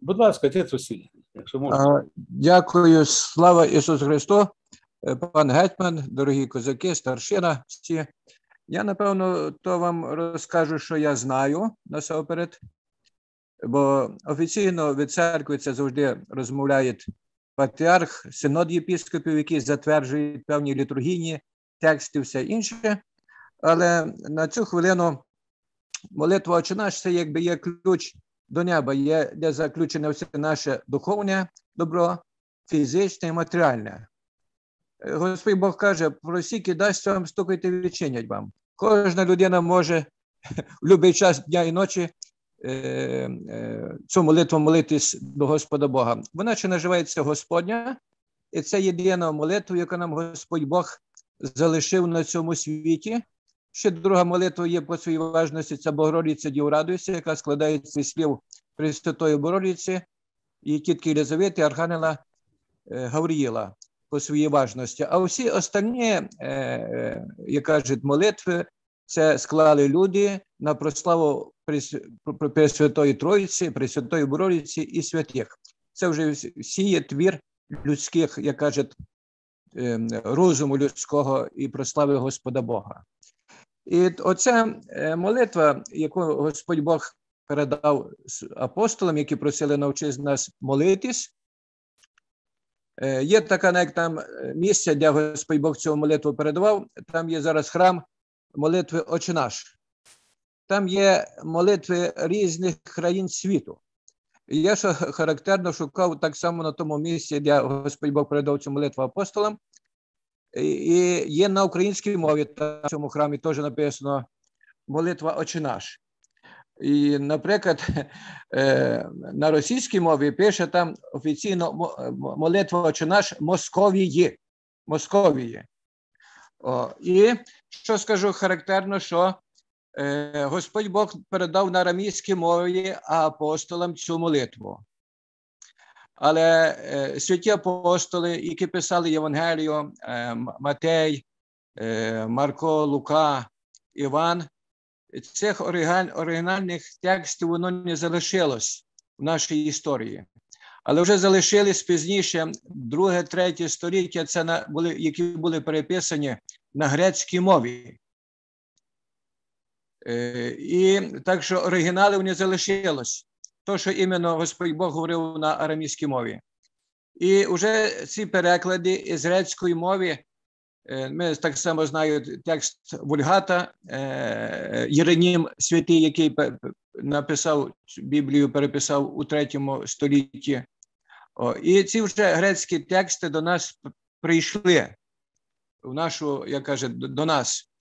Будь ласка, отець Василь, якщо можна. Дякую, слава Ісусу Христу, Е, пан гетьман, дорогі козаки, старшина. Всі. Я напевно то вам розкажу, що я знаю насамперед, бо офіційно від церкви це завжди розмовляє патріарх, синод єпіскопів, які затверджують певні літургійні тексти, все інше. Але на цю хвилину молитва «Отче наш» це якби є ключ до неба, є де заключене все наше духовне добро, фізичне і матеріальне. Господь Бог каже, просіть і дасть вам стукайте відчинять вам. Кожна людина може в будь-який час дня і ночі е, е, цю молитву молитись до Господа Бога. Вона ще називається Господня, і це єдина молитва, яку нам Господь Бог залишив на цьому світі. Ще друга молитва є по своїй важності, це Богородиця Дів яка складається з слів Пресвятої Богородиці і тітки Єлизавети, Архангела е, Гавріїла по своїй важності. А всі останні, е, е, як кажуть, молитви, це склали люди на прославу Прес- Пр- Пресвятої Троїці, Пресвятої Богородиці і святих. Це вже всі- є твір людських, як кажуть, розуму людського і прослави Господа Бога. І оця е, молитва, яку Господь Бог передав апостолам, які просили навчити нас молитись. Е, Є така навіть там е, місце, де Господь Бог цю молитву передавав. Там є зараз храм молитви «Отче наш». Там є молитви різних країн світу. Я що характерно шукав так само на тому місці, де Господь Бог передав цю молитву апостолам. І є на українській мові, в цьому храмі теж написано молитва «Отче наш». І, наприклад, е, на російській мові пише там офіційно молитва «Отче наш» Московії. Московії. О, і що скажу характерно, що Господь Бог передав на арамійській мові апостолам цю молитву. Але е, святі апостоли, які писали Євангелію, е, Матей, е, Марко, Лука, Іван, цих оригінальних текстів воно не залишилось в нашій історії. Але вже залишились пізніше друге, третє століття, це на, були, які були переписані на грецькій мові. Е, і так що оригінали вони залишилось. То, що іменно Господь Бог говорив на арамійській мові. І вже ці переклади із грецької мови, е, ми так само знаємо текст Вульгата, е, Єренім святий, який написав Біблію, переписав у третьому столітті. І ці вже грецькі тексти до нас прийшли в нашу, як каже, до нас.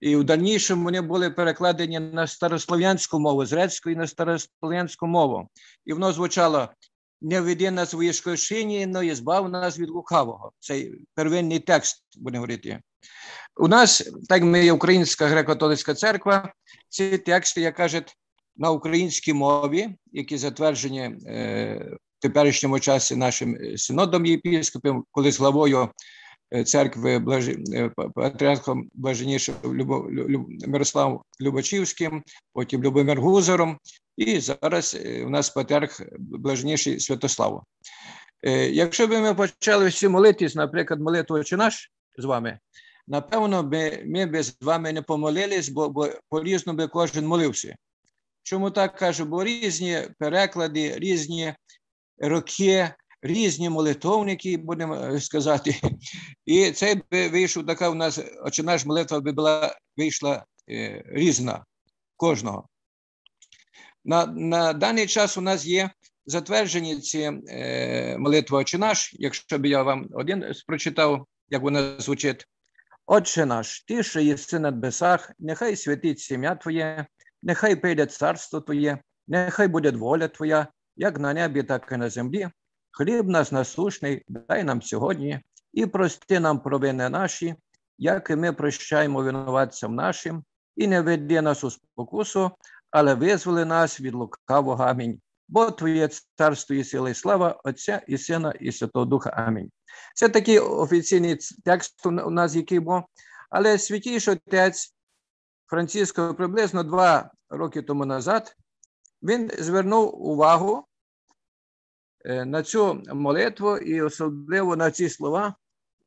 І в дальнішому вони були перекладені на старослов'янську мову, з грецької на старослов'янську мову. І воно звучало не веди нас в іскушення, но і збав нас від лукавого. Цей первинний текст, будемо говорити. У нас, так ми є Українська греко-католицька церква, ці тексти, як кажуть, на українській мові, які затверджені е, в теперішньому часі нашим синодом єпіскопом, з главою церкви Блажи, е, патріархом Блаженнішим Любо, Люб, Мирославом Любачівським, потім Любомир Гузаром, і зараз е, у нас патріарх Блаженніший Святослав. Е, Якщо б ми почали всі молитись, наприклад, молитву «Отче наш з вами, напевно, би, ми б з вами не помолились, бо, бо по-різному би кожен молився. Чому так кажу? Бо різні переклади, різні роки, різні молитовники, будемо е, сказати. І це би вийшов така у нас «Отче наш» молитва би була вийшла е, різна кожного. На, на даний час у нас є затверджені ці е, молитви «Отче наш», якщо б я вам один прочитав, як вона звучить. Отче наш, ти, що єси на небесах, нехай святить ім'я Твоє, нехай прийде царство Твоє, нехай буде воля Твоя, як на небі, так і на землі. Хліб наш насущний, дай нам сьогодні, і прости нам провини наші, як і ми прощаємо винуватцям нашим, і не веди нас у спокусу, але визволи нас від лукавого. Амінь. Бо Твоє царство і сила, і слава Отця і Сина, і Святого Духа. Амінь. Це такий офіційний текст у нас, який був. Але святійший отець Франциско приблизно два роки тому назад він звернув увагу на цю молитву і особливо на ці слова,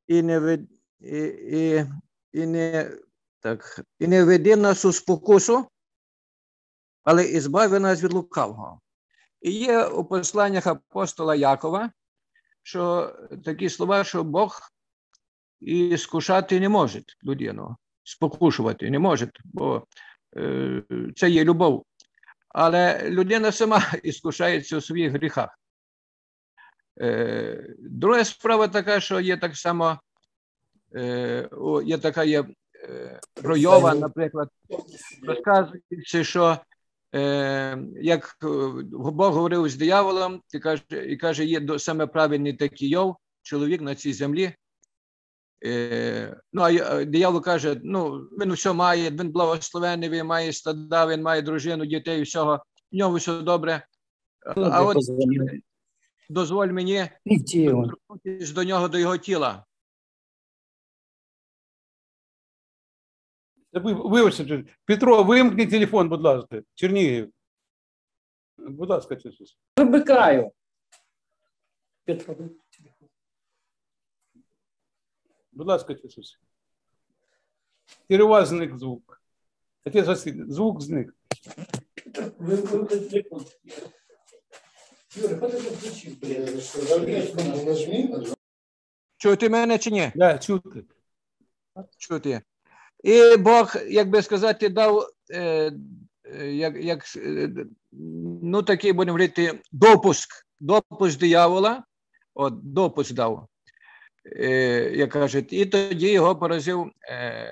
і не вед... і, і, і не так, і не веди нас у спокусу, але і нас від лукавого. І є у посланнях апостола Якова, що такі слова, що Бог і скушати не може людину, спокушувати не може, бо е, це є любов. Але людина сама іскушається у своїх гріхах. Е, друга справа така, що є так само, е, є така є е, пройова, наприклад, розказується, що як Бог говорив з дияволом, і каже, і каже, є саме правильний такий Йов, чоловік на цій землі. Ну, а диявол каже: ну, він все має, він благословений, він має стада, він має дружину, дітей, всього, в ньому все добре. А от дозволь мені доторкнутися до нього, до його тіла. Вибачте, Петро, вимкни телефон, будь ласка, Чернігів. Будь ласка, Чесус. Вимикаю. Петро, Будь ласка, Чесус. Тепер зник звук. Отець Василь, звук зник. вимкнути телефон. Юра, ходи включив. Чути мене чи ні? Да, чути. Чути. І Бог, як би сказати, дав, е, як, як, е, ну такий, будемо говорити, допуск, допуск диявола, от, допуск дав, е, як кажуть, і тоді його поразив е,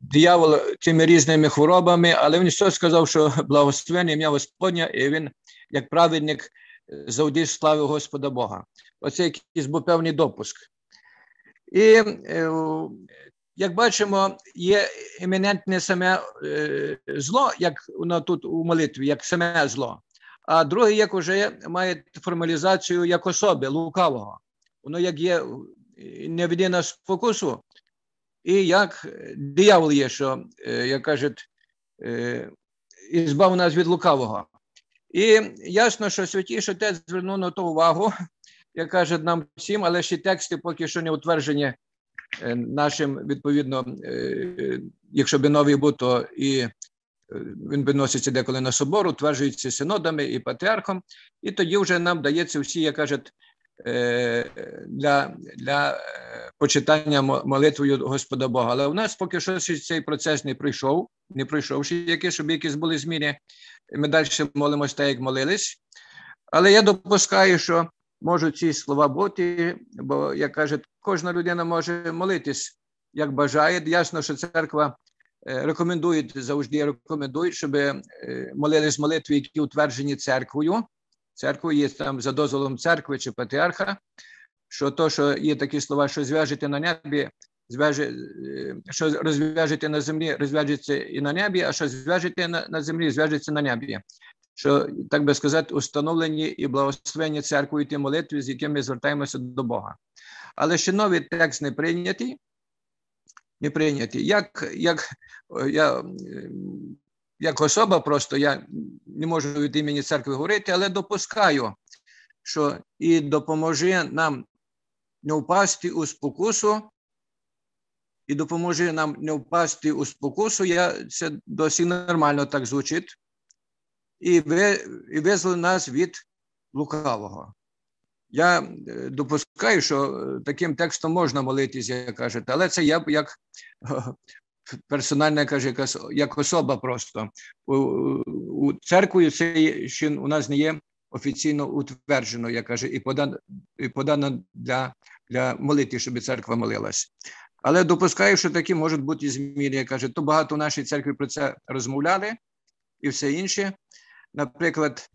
диявол цими різними хворобами, але він що сказав, що благословене ім'я Господня, і він, як праведник, завдіж слави Господа Бога. Оце якийсь був певний допуск. І е, як бачимо, є емінентне саме е, зло, як воно тут у молитві, як саме зло. А друге, як уже має формалізацію як особи лукавого. Воно як є не веде спокусу, і як диявол є, що, е, як кажуть, е, і збав нас від лукавого. І ясно, що святіший отець звернув на ту увагу, як каже нам всім, але ще тексти поки що не утверджені Е, нашим відповідно, якщо би новий був, то і він виноситься деколи на собор, утверджується синодами і патріархом, і тоді вже нам дається всі, як кажуть, для для почитання молитвою Господа Бога. Але у нас поки що цей процес не пройшов, не пройшов ще якісь, щоб якісь були зміни. Ми далі молимося так, як молились. Але я допускаю, що можуть ці слова бути, бо, як кажуть, кожна людина може молитись, як бажає. Ясно, що церква е, рекомендує завжди рекомендує, щоб е, молились молитви, які утверджені церквою. Церквою, є там за дозволом церкви чи патріарха, що то, що є такі слова, що зв'яжете на небі, зв'яже, е, що розв'яжете на землі, розв'яжеться і на небі, а що зв'яжете на, на землі, зв'яжеться на небі. Що, так би сказати, установлені і благословені церквою ті молитви, з якими ми звертаємося до Бога. Але ще новий текст не прийнятий, не прийнятий. Як, як, я, як особа, просто я не можу від імені церкви говорити, але допускаю, що і допоможе нам не впасти у спокусу, і допоможе нам не впасти у спокусу. Я, Це досі нормально так звучить. І ви, і визволи нас від лукавого. Я е, допускаю, що е, таким текстом можна молитися, як кажете, але це я як персональна каже, як особа просто. У, церкві це ще у нас не є офіційно утверджено, як каже, і подано, і подано для, для молитви, щоб церква молилась. Але допускаю, що такі можуть бути зміни. Я каже, то багато в нашій церкві про це розмовляли і все інше. Наприклад,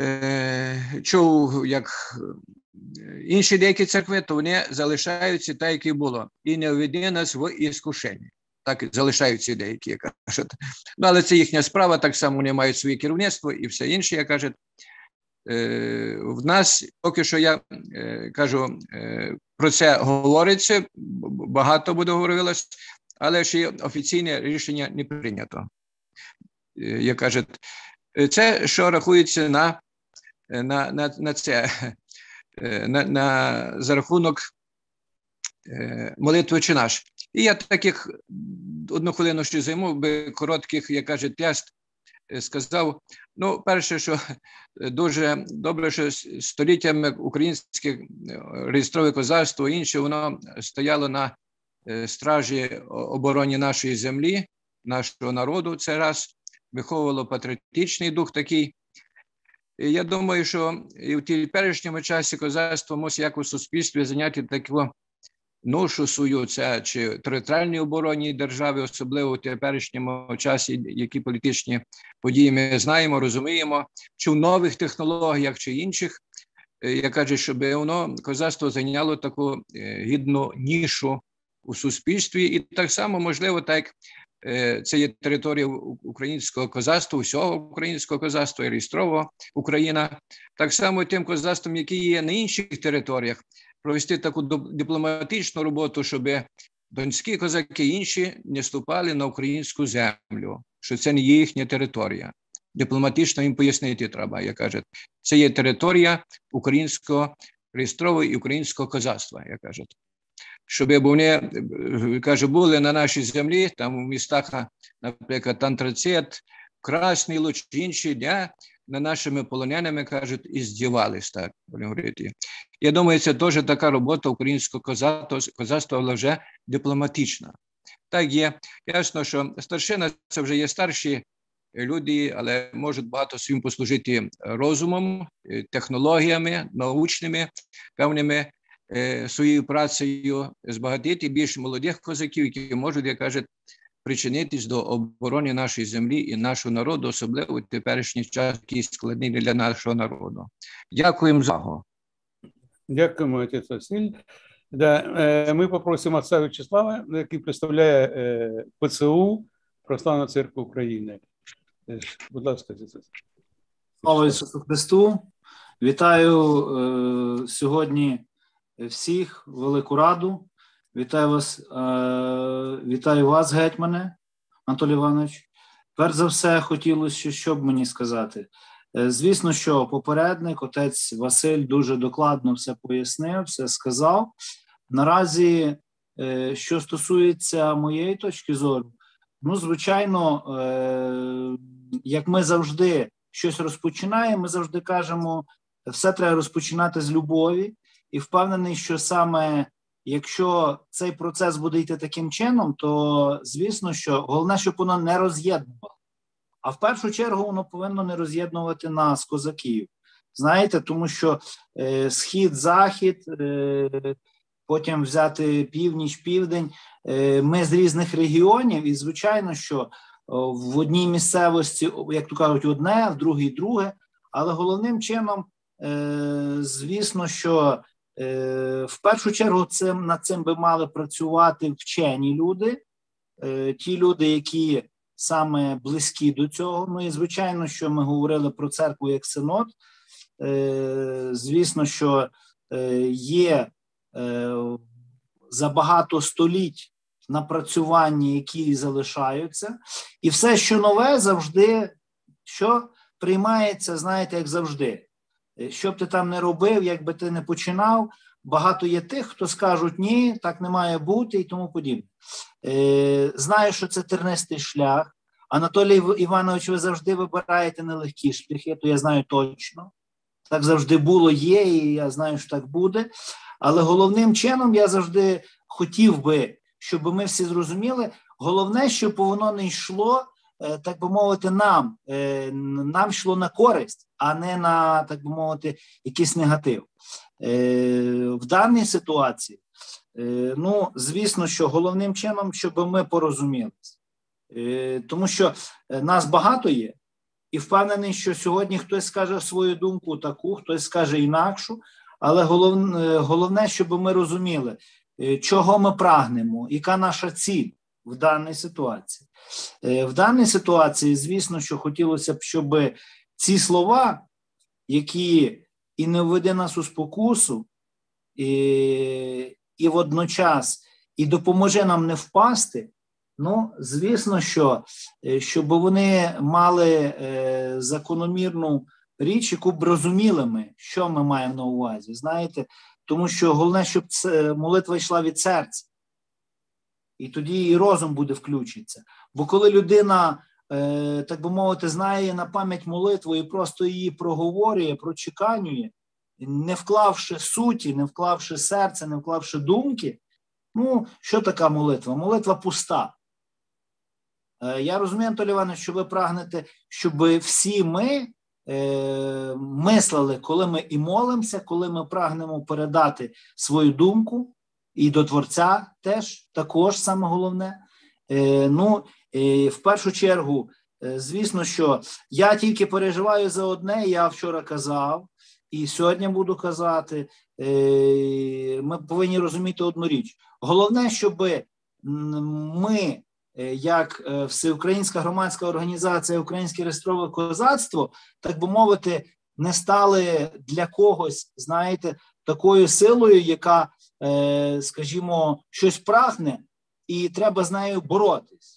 е, чув, як інші деякі церкви, то вони залишаються так, як і було, і не введе нас в іскушення. Так залишаються деякі, як кажуть. Ну, але це їхня справа, так само вони мають своє керівництво і все інше, як кажуть. Е, в нас поки що я е, кажу, е, про це говориться, багато буде говорилось, але ще офіційне рішення не прийнято. Як кажуть, це що рахується на на, на, на це, на, на за рахунок молитви чи наш. І я таких одну хвилину ще займу, би коротких, як каже, тест сказав. Ну, перше, що дуже добре, що століттями українське реєстрове козацтво інше, воно стояло на стражі обороні нашої землі, нашого народу. Це раз виховувало патріотичний дух такий. І Я думаю, що і в теперішньому часі козацтво мусить як у суспільстві зайняти таку ношу свою, це чи територіальній обороні держави, особливо в теперішньому часі, які політичні події ми знаємо, розуміємо, чи в нових технологіях, чи інших. Я кажу, щоб воно козацтво зайняло таку гідну нішу у суспільстві, і так само можливо, так це є територія українського козацтва, всього українського козацтва, і реєстрового Україна, так само тим козацтвом, які є на інших територіях, провести таку дипломатичну роботу, щоб донські козаки інші не ступали на українську землю, що це не є їхня територія. Дипломатично їм пояснити треба, як кажуть. Це є територія українського реєстрового і українського козацтва, як кажуть щоб вони каже, були на нашій землі, там у містах, наприклад, Антрацит, Красний Луч, інші дня на нашими полоняними кажуть, і здівались так. Я думаю, це теж така робота українського козацтва, але вже дипломатична. Так є. Ясно, що старшина це вже є старші люди, але можуть багато своїм послужити розумом, технологіями, научними певними Е, своєю працею збагатити більш молодих козаків, які можуть, як кажуть, причинитись до оборони нашої землі і нашого народу, особливо в теперішній час, який складний для нашого народу. Дякуємо за увагу. Дякуємо, отець Василь. Да, е, Ми попросимо отця Вячеслава, який представляє е, ПЦУ Православна Церква України. Будь ласка, отець Слава Ісусу Христу. Вітаю е, сьогодні всіх велику раду. Вітаю вас, е, вітаю вас, гетьмане, Анатолій Іванович. Перш за все, хотілося, щоб мені сказати. Е, звісно, що попередник, отець Василь, дуже докладно все пояснив, все сказав. Наразі, е, що стосується моєї точки зору, ну, звичайно, як ми завжди щось розпочинаємо, ми завжди кажемо, все треба розпочинати з любові і впевнений, що саме якщо цей процес буде йти таким чином, то звісно, що головне, щоб воно не роз'єднувало. А в першу чергу воно повинно не роз'єднувати нас, козаків. Знаєте, тому що е, схід, захід, е, потім взяти північ, південь. Е, ми з різних регіонів, і звичайно, що в одній місцевості, як то кажуть, одне, в другій друге. Але головним чином, е, звісно, що в першу чергу цим над цим би мали працювати вчені люди, е, ті люди, які саме близькі до цього. Ну і звичайно, що ми говорили про церкву як синод. Е, Звісно, що е, є е, за багато століть напрацювання, які залишаються, і все, що нове, завжди що приймається, знаєте, як завжди. Е, Що б ти там не робив, як би ти не починав, багато є тих, хто скажуть ні, так не має бути і тому подібне. Е, Знаю, що це тернистий шлях. Анатолій Іванович, ви завжди вибираєте нелегкі шляхи, то я знаю точно. Так завжди було, є, і я знаю, що так буде. Але головним чином я завжди хотів би, щоб ми всі зрозуміли, головне, щоб воно не йшло, е, так би мовити, нам, нам йшло на користь, а не на, так би мовити, якийсь негатив. Е, В даній ситуації, е, ну, звісно, що головним чином, щоб ми порозумілися. Е, Тому що нас багато є, і впевнений, що сьогодні хтось скаже свою думку таку, хтось скаже інакшу, але головне, головне, щоб ми розуміли, чого ми прагнемо, яка наша ціль в даній ситуації. В даній ситуації, звісно, що хотілося б, щоб ці слова, які і не введе нас у спокусу, і, і водночас і допоможе нам не впасти. Ну, звісно, що е, щоб вони мали е, закономірну річ, яку б розуміли ми, що ми маємо на увазі. Знаєте, тому що головне, щоб молитва йшла від серця, і тоді і розум буде включитися. Бо коли людина, так би мовити, знає на пам'ять молитву і просто її проговорює, прочеканює, не вклавши суті, не вклавши серце, не вклавши думки. Ну, що така молитва? Молитва пуста. Е, Я розумію, Анатолій Іванович, що ви прагнете, щоб всі ми е, мислили, коли ми і молимося, коли ми прагнемо передати свою думку, і до Творця теж також саме головне. Е, ну, е, в першу чергу, е, звісно, що я тільки переживаю за одне, я вчора казав, і сьогодні буду казати. Е, ми повинні розуміти одну річ. Головне, щоб ми, е, як всеукраїнська громадська організація Українське реєстрове козацтво, так би мовити, не стали для когось, знаєте, такою силою, яка, скажімо, щось прагне, і треба з нею боротись.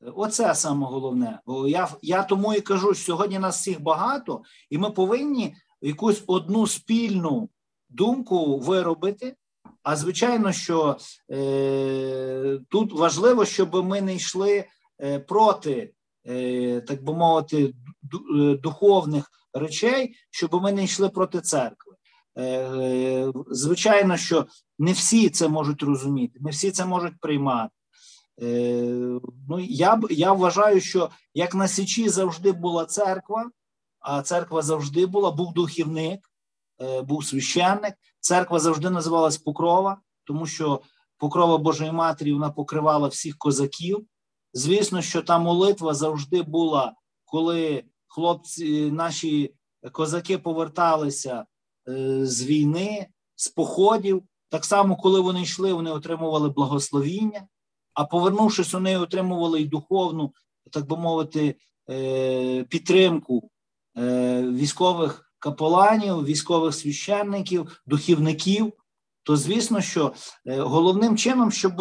Оце саме головне. Бо Я, я тому і кажу, що сьогодні нас всіх багато, і ми повинні якусь одну спільну думку виробити. А звичайно, що е, тут важливо, щоб ми не йшли е, проти, е, так би мовити, е, духовних речей, щоб ми не йшли проти церкви. Е, е, звичайно, що не всі це можуть розуміти, не всі це можуть приймати. Е, ну, я, я вважаю, що як на Січі завжди була церква, а церква завжди була, був духівник, е, був священник. Церква завжди називалась Покрова, тому що Покрова Божої Матері вона покривала всіх козаків. Звісно, що та молитва завжди була, коли хлопці, наші козаки поверталися е, з війни, з походів. Так само, коли вони йшли, вони отримували благословіння, а повернувшись, вони отримували й духовну, так би мовити, е, підтримку е, військових капеланів, військових священників, духівників. То звісно, що е, головним чином, щоб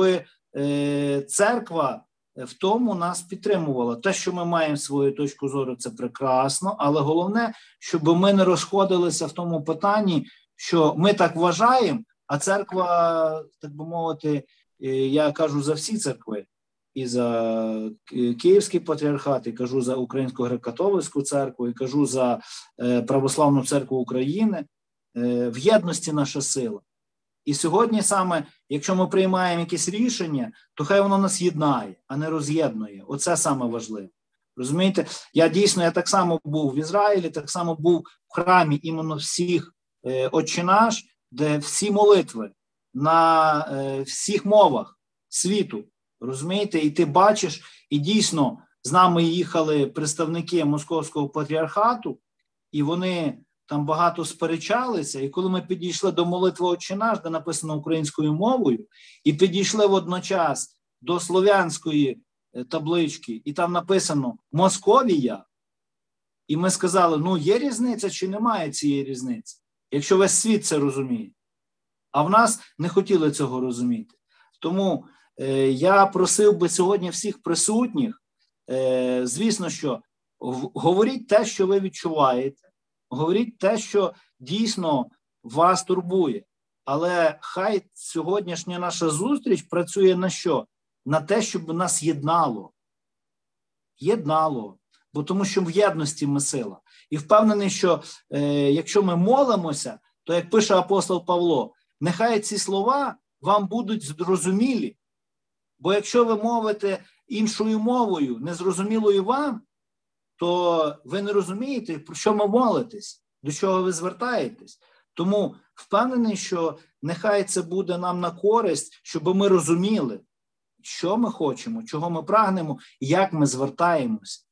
церква в тому нас підтримувала. Те, що ми маємо свою точку зору, це прекрасно, але головне, щоб ми не розходилися в тому питанні, що ми так вважаємо, а церква, так би мовити, я кажу за всі церкви, і за Київський патріархат, і кажу за Українську греко-католицьку церкву, і кажу за е, Православну церкву України. Е, В єдності наша сила. І сьогодні саме, якщо ми приймаємо якесь рішення, то хай воно нас єднає, а не роз'єднує. Оце саме важливе. Розумієте, я дійсно я так само був в Ізраїлі, так само був в храмі іменно всіх е, «Отче наш», де всі молитви на е, всіх мовах світу. Розумієте, і ти бачиш, і дійсно з нами їхали представники Московського патріархату, і вони там багато сперечалися. І коли ми підійшли до молитви «Отче наш», де написано українською мовою, і підійшли водночас до слов'янської е, таблички, і там написано Московія. І ми сказали: ну, є різниця чи немає цієї різниці, якщо весь світ це розуміє. А в нас не хотіли цього розуміти. Тому е, я просив би сьогодні всіх присутніх, е, звісно, що говоріть те, що ви відчуваєте, говоріть те, що дійсно вас турбує. Але хай сьогоднішня наша зустріч працює на що? На те, щоб нас єднало. Єднало. Бо тому що в єдності ми сила. І впевнений, що е, якщо ми молимося, то як пише апостол Павло, нехай ці слова вам будуть зрозумілі. Бо якщо ви мовите іншою мовою, незрозумілою вам, то ви не розумієте, про що ви молитесь, до чого ви звертаєтесь. Тому впевнений, що нехай це буде нам на користь, щоб ми розуміли, що ми хочемо, чого ми прагнемо, як ми звертаємося.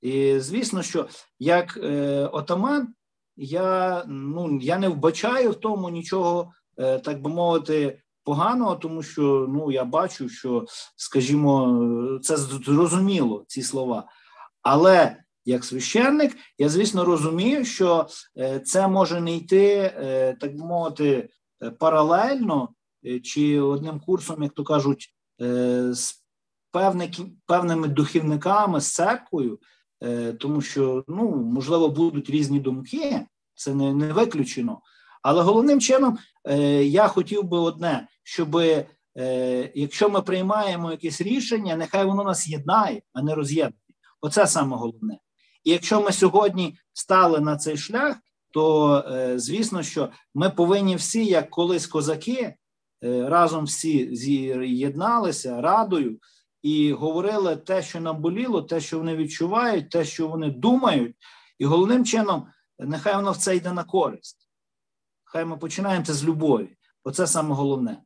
І звісно, що як е, отаман, я, ну, я не вбачаю в тому нічого, е, так би мовити, поганого, тому що ну, я бачу, що, скажімо, це зрозуміло, ці слова. Але як священник, я, звісно, розумію, що е, це може не йти, е, так би мовити, паралельно чи одним курсом, як то кажуть, з певними духівниками, з церквою, тому що ну, можливо будуть різні думки, це не, не виключено. Але головним чином е, я хотів би одне, щоб е, якщо ми приймаємо якесь рішення, нехай воно нас єднає, а не роз'єднує. Оце саме головне. І якщо ми сьогодні стали на цей шлях, то е, звісно, що ми повинні всі, як колись козаки, е, разом всі з'єдналися радою і говорили те, що нам боліло, те, що вони відчувають, те, що вони думають. І головним чином, нехай воно в це йде на користь. Хай ми починаємо це з любові. Оце саме головне.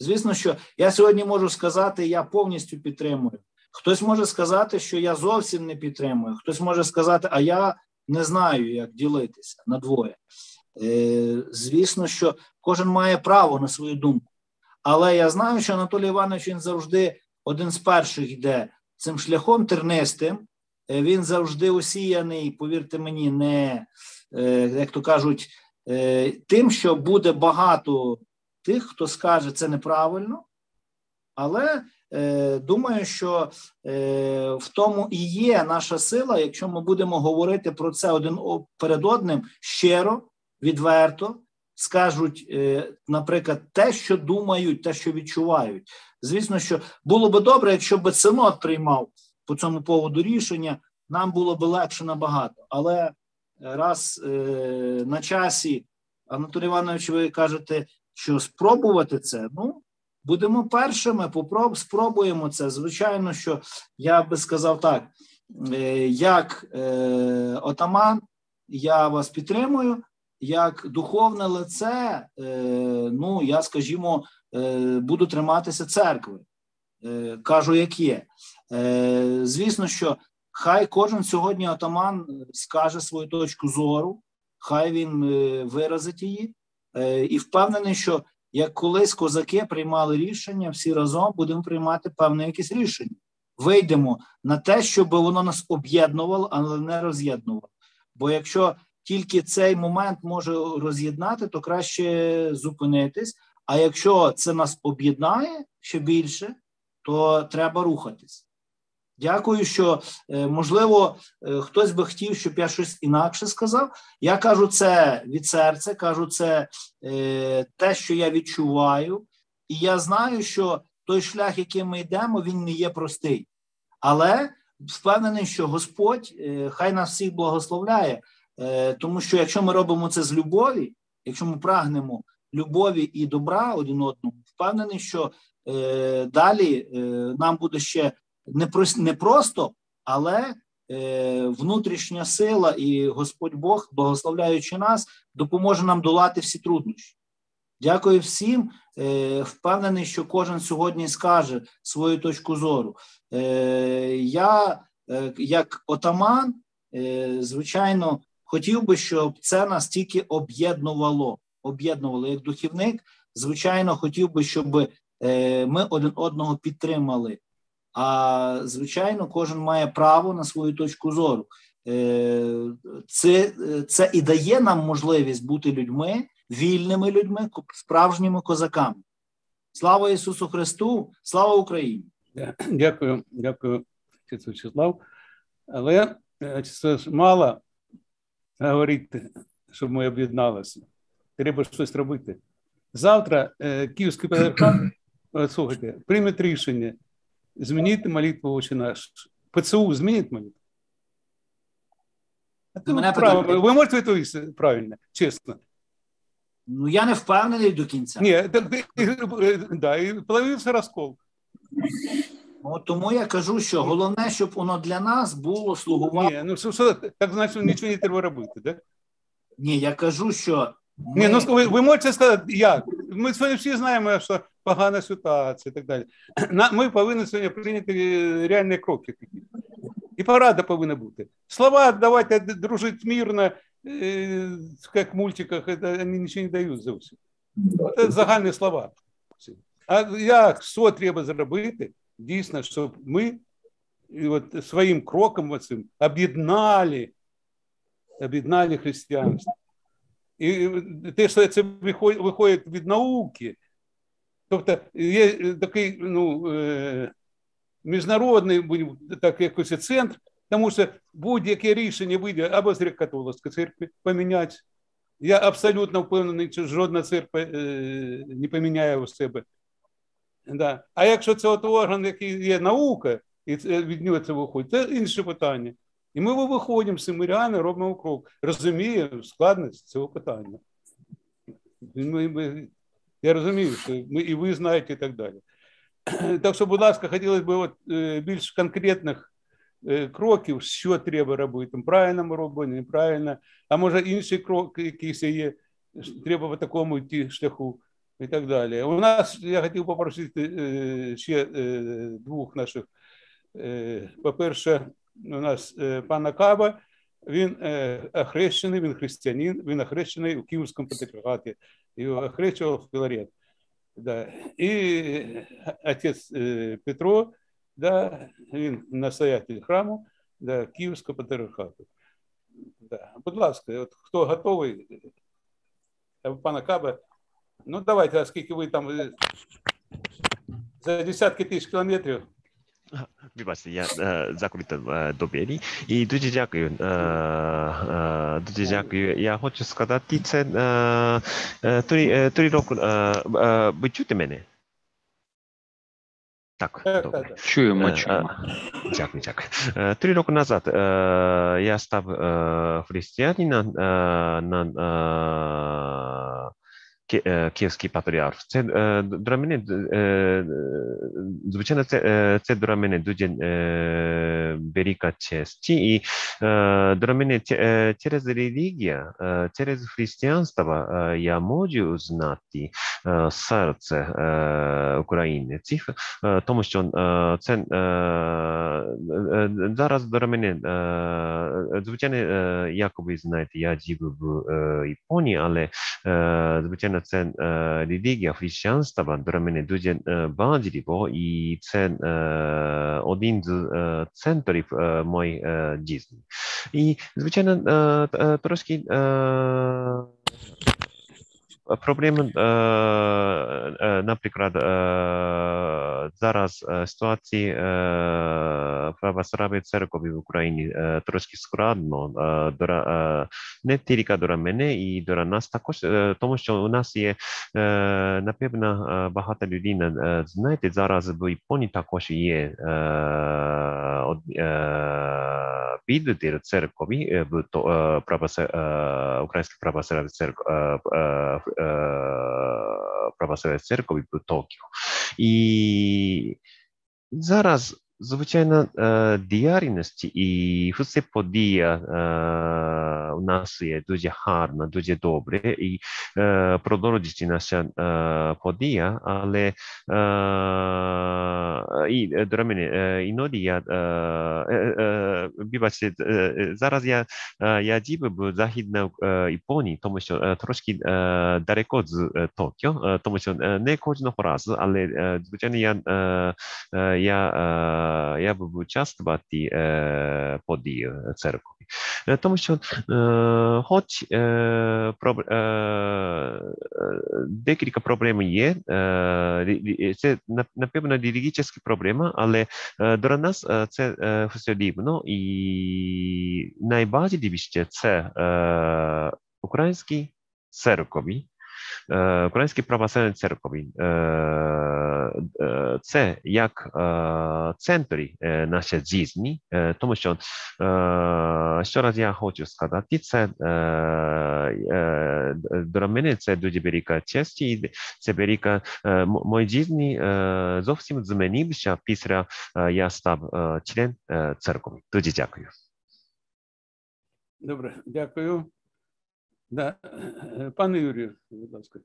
Звісно, що я сьогодні можу сказати, я повністю підтримую. Хтось може сказати, що я зовсім не підтримую. Хтось може сказати, а я не знаю, як ділитися на двоє. Е, звісно, що кожен має право на свою думку. Але я знаю, що Анатолій Іванович він завжди один з перших йде цим шляхом тернистим. Е, Він завжди осіяний, повірте мені, не е, як то кажуть, е, тим, що буде багато тих, хто скаже це неправильно. Але думаю, що в тому і є наша сила, якщо ми будемо говорити про це один перед одним щиро, відверто, скажуть, наприклад, те, що думають, те, що відчувають. Звісно, що було би добре, якщо б синод приймав по цьому поводу рішення, нам було б легше набагато. Але раз е, на часі, Анатолій Іванович, ви кажете, що спробувати це, ну будемо першими, попроб, спробуємо це. Звичайно, що я би сказав так: е, як е, отаман, я вас підтримую. Як духовне лице, е, ну я скажімо, е, буду триматися церкви. Е, кажу, як є. Е, звісно, що хай кожен сьогодні отаман е, скаже свою точку зору, хай він е, виразить її, е, і впевнений, що як колись козаки приймали рішення, всі разом будемо приймати певне якесь рішення. Вийдемо на те, щоб воно нас об'єднувало, але не роз'єднувало. Бо якщо тільки цей момент може роз'єднати, то краще зупинитись. А якщо це нас об'єднає ще більше, то треба рухатись. Дякую, що е, можливо е, хтось би хотів, щоб я щось інакше сказав. Я кажу це від серця, кажу це е, те, що я відчуваю, і я знаю, що той шлях, яким ми йдемо, він не є простий. Але впевнений, що Господь хай нас всіх благословляє, тому що якщо ми робимо це з любові, якщо ми прагнемо любові і добра один одному, впевнений, що е, далі е, нам буде ще не, прос- просто, але е, внутрішня сила і Господь Бог, благословляючи нас, допоможе нам долати всі труднощі. Дякую всім. Е, впевнений, що кожен сьогодні скаже свою точку зору. Е, я, е, як отаман, звичайно, хотів би, щоб це нас тільки об'єднувало. Об'єднувало як духівник. Звичайно, хотів би, щоб е, ми один одного підтримали. А звичайно, кожен має право на свою точку зору. Е, Це, це і дає нам можливість бути людьми, вільними людьми, справжніми козаками. Слава Ісусу Христу! Слава Україні! Дякую, дякую, Вячеслав. Але це ж мало говорити, щоб ми об'єдналися. Треба щось робити. Завтра е, Київський патріархат, е, слухайте, прийме рішення змінити молитву «Отче наш». ПЦУ змінить молитву? Мене ви можете відповісти правильно, чесно? Ну я не впевнений до кінця. Ні, так, і- да, і появився розкол. Ну, тому я кажу, що головне, щоб воно для нас було слугувало. Ні, ну що, що так значить нічого не треба робити, так? Ні, я кажу, що ми... Ні, ну ви, ви можете сказати, як? Ми сьогодні всі знаємо, що погана ситуація і так далі. На- Ми повинні сьогодні прийняти е, реальні кроки такі. І порада повинна бути. Слова давайте д- дружить мирно, е, як в мультиках, це вони нічого не дають зовсім. Це загальні слова. А як, що треба зробити, дійсно, щоб ми от своїм кроком оцим об'єднали, об'єднали християнство. І те, що це виходить, від науки, тобто є такий ну, е, міжнародний так якось центр, тому що будь-яке рішення вийде або з католицької церкви поміняти. Я абсолютно впевнений, що жодна церква е, не поміняє у себе. Да. А якщо це от орган, який є наука, і від нього це виходить, це інше питання. І ми виходимо з цим і реально робимо крок. Розуміємо складність цього питання. Ми, ми, я розумію, що ми і ви знаєте, і так далі. Так що, будь ласка, хотілося б от, е, більш конкретних е, кроків, що треба робити. Правильно ми робимо, неправильно. А може інші кроки якісь є, треба по такому йти шляху і так далі. У нас я хотів попросити е, ще двох наших. По-перше, у нас е, пана Каба, він е, охрещений, він християнин, він охрещений у Київському патріархаті. Його охрещував Філарет. Да. І отець е, Петро, да, він настоятель храму да, Київського патріархату. Да. Будь ласка, от хто готовий, пана Каба, ну давайте, оскільки ви там за десятки тисяч кілометрів. Вибачте, я е, закритив е, двері. І дуже дякую. Е, е, дуже дякую. Я хочу сказати, це три, три роки. Е, е, ви чуєте мене? Так, добре. Чуємо, чуємо. Дякую, дякую. Три роки назад е, я став е, християнином е, на Київський патріарх. Це е, для мене, е, звичайно, це, е, це для мене дуже е, велика честь. І е, для мене е, через релігію, е, через християнство е, я можу знати е, серце е, українців, е, тому що е, це е, е, зараз для мене, е, звичайно, е, як ви знаєте, я живу в е, Японії, але е, звичайно, це е, релігія християнства для мене дуже е, важливо, і це е, один з е, центрів е, моєї е, житті. І, звичайно, е, т- е, трошки е, Проблема, е, е, наприклад, е, зараз е, ситуації е, православної церкви в Україні е, трошки складно, е, е, не тільки для мене і для нас також, е, тому що у нас є, е, напевно, е, багато людей, е, знаєте, зараз в Японії також є е, е, відділ церкви е, в е, е, православної церкви, е, е, е, православної церкви в Токіо. І зараз, звичайно, е, діяльність і все подія е, у нас є дуже гарна, дуже добре, і е, продовжується наша подія, але і до мене іноді я вибачте, зараз я, я жив в західній Японії, тому що трошки далеко з Токіо, тому що не кожного разу, але звичайно я, я, я був участвувати е, події церкви. Е, Тому що е, хоч е, е, е, декілька проблем є, е, це напевно релігійська проблема, але е, для нас е, це е, все рівно і найважливіше це е, українські церкові, е, українські православні церкові. Е, е, це як центрі нашої житті, тому що ще раз я хочу сказати, це для мене це дуже велика честь і це велика м- моє життя зовсім змінився після я став член церкви. Дуже дякую. Добре, дякую. Да. Пане Юрію, будь ласка.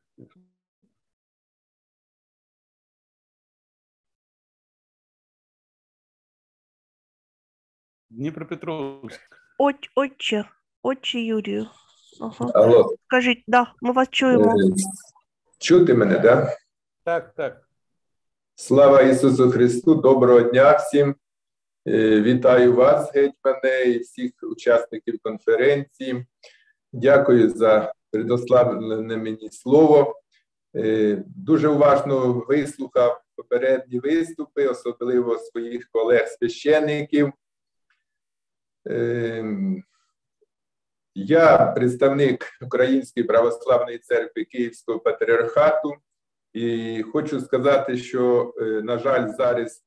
Дніпропетровськ. Отч, отче, отче Юрію. Ага. Алло, Скажіть, да, ми вас чуємо. е, чути мене, да? Так, так. Слава Ісусу Христу, доброго дня всім. Е, Вітаю вас, гетьмане, і всіх учасників конференції. Дякую за предославлене мені слово. Е, Дуже уважно вислухав попередні виступи, особливо своїх колег-священників. Ем, Я представник Української православної церкви Київського патріархату, і хочу сказати, що, е, на жаль, зараз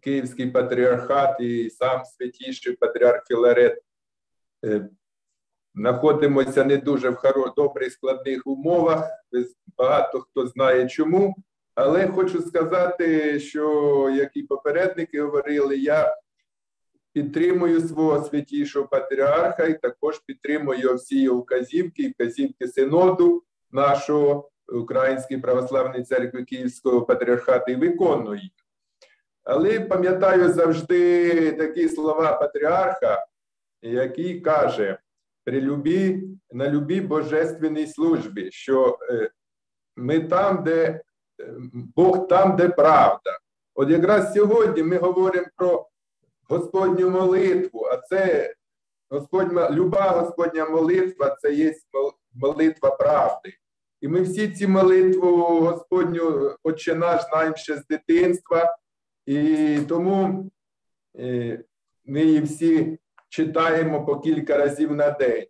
Київський патріархат і сам святіший патріарх Філарет е, знаходимося не дуже в добрих складних умовах. Багато хто знає чому. Але хочу сказати, що як і попередники говорили, я підтримую свого святішого патріарха і також підтримую всі його вказівки і вказівки синоду нашого Української православної церкви Київського патріархату і виконую їх. Але пам'ятаю завжди такі слова патріарха, який каже: при любі, на любій божественній службі, що е, ми там, де е, Бог там, де правда. От якраз сьогодні ми говоримо про Господню молитву, а це Господь, мо- люба Господня молитва це є молитва правди. І ми всі ці молитву Господню Отче наш знаємо ще з дитинства, і тому е, ми її всі читаємо по кілька разів на день.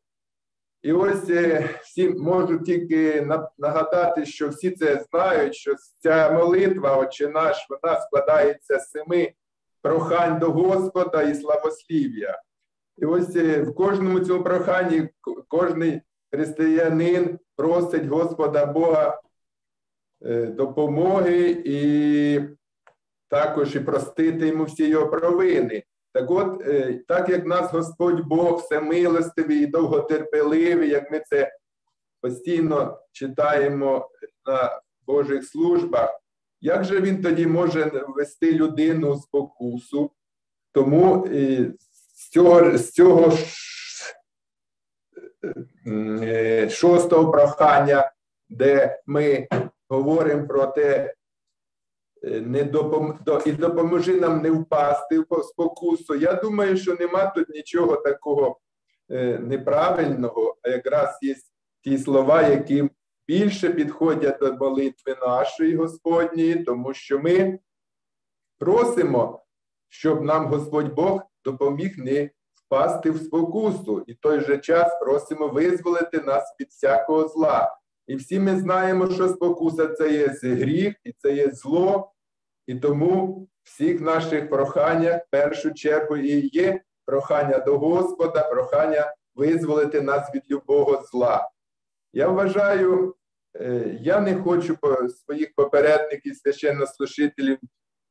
І ось е, всі можу тільки нагадати, що всі це знають, що ця молитва, Отче наш, вона складається з семи прохань до Господа і славослів'я. І ось е, в кожному цьому проханні к- кожний християнин просить Господа Бога е, допомоги і також і простити йому всі його провини. Так от, е, так як нас Господь Бог всемилостивий і довготерпеливий, як ми це постійно читаємо на Божих службах, як же він тоді може ввести людину з спокусу? Тому е, з цього, з цього е, шостого прохання, де ми говоримо про те, не допом... і допоможи нам не впасти в спокусу. Я думаю, що нема тут нічого такого е, неправильного, а якраз є ті слова, які більше підходять до молитви нашої Господньої, тому що ми просимо, щоб нам Господь Бог допоміг не впасти в спокусу, і в той же час просимо визволити нас від всякого зла. І всі ми знаємо, що спокуса це є гріх і це є зло, і тому в всіх наших проханнях в першу чергу і є прохання до Господа, прохання визволити нас від любого зла. Я вважаю, е, я не хочу своїх попередників, священнослужителів,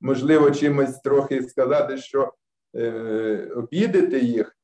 можливо, чимось трохи сказати, що е, обідати їх.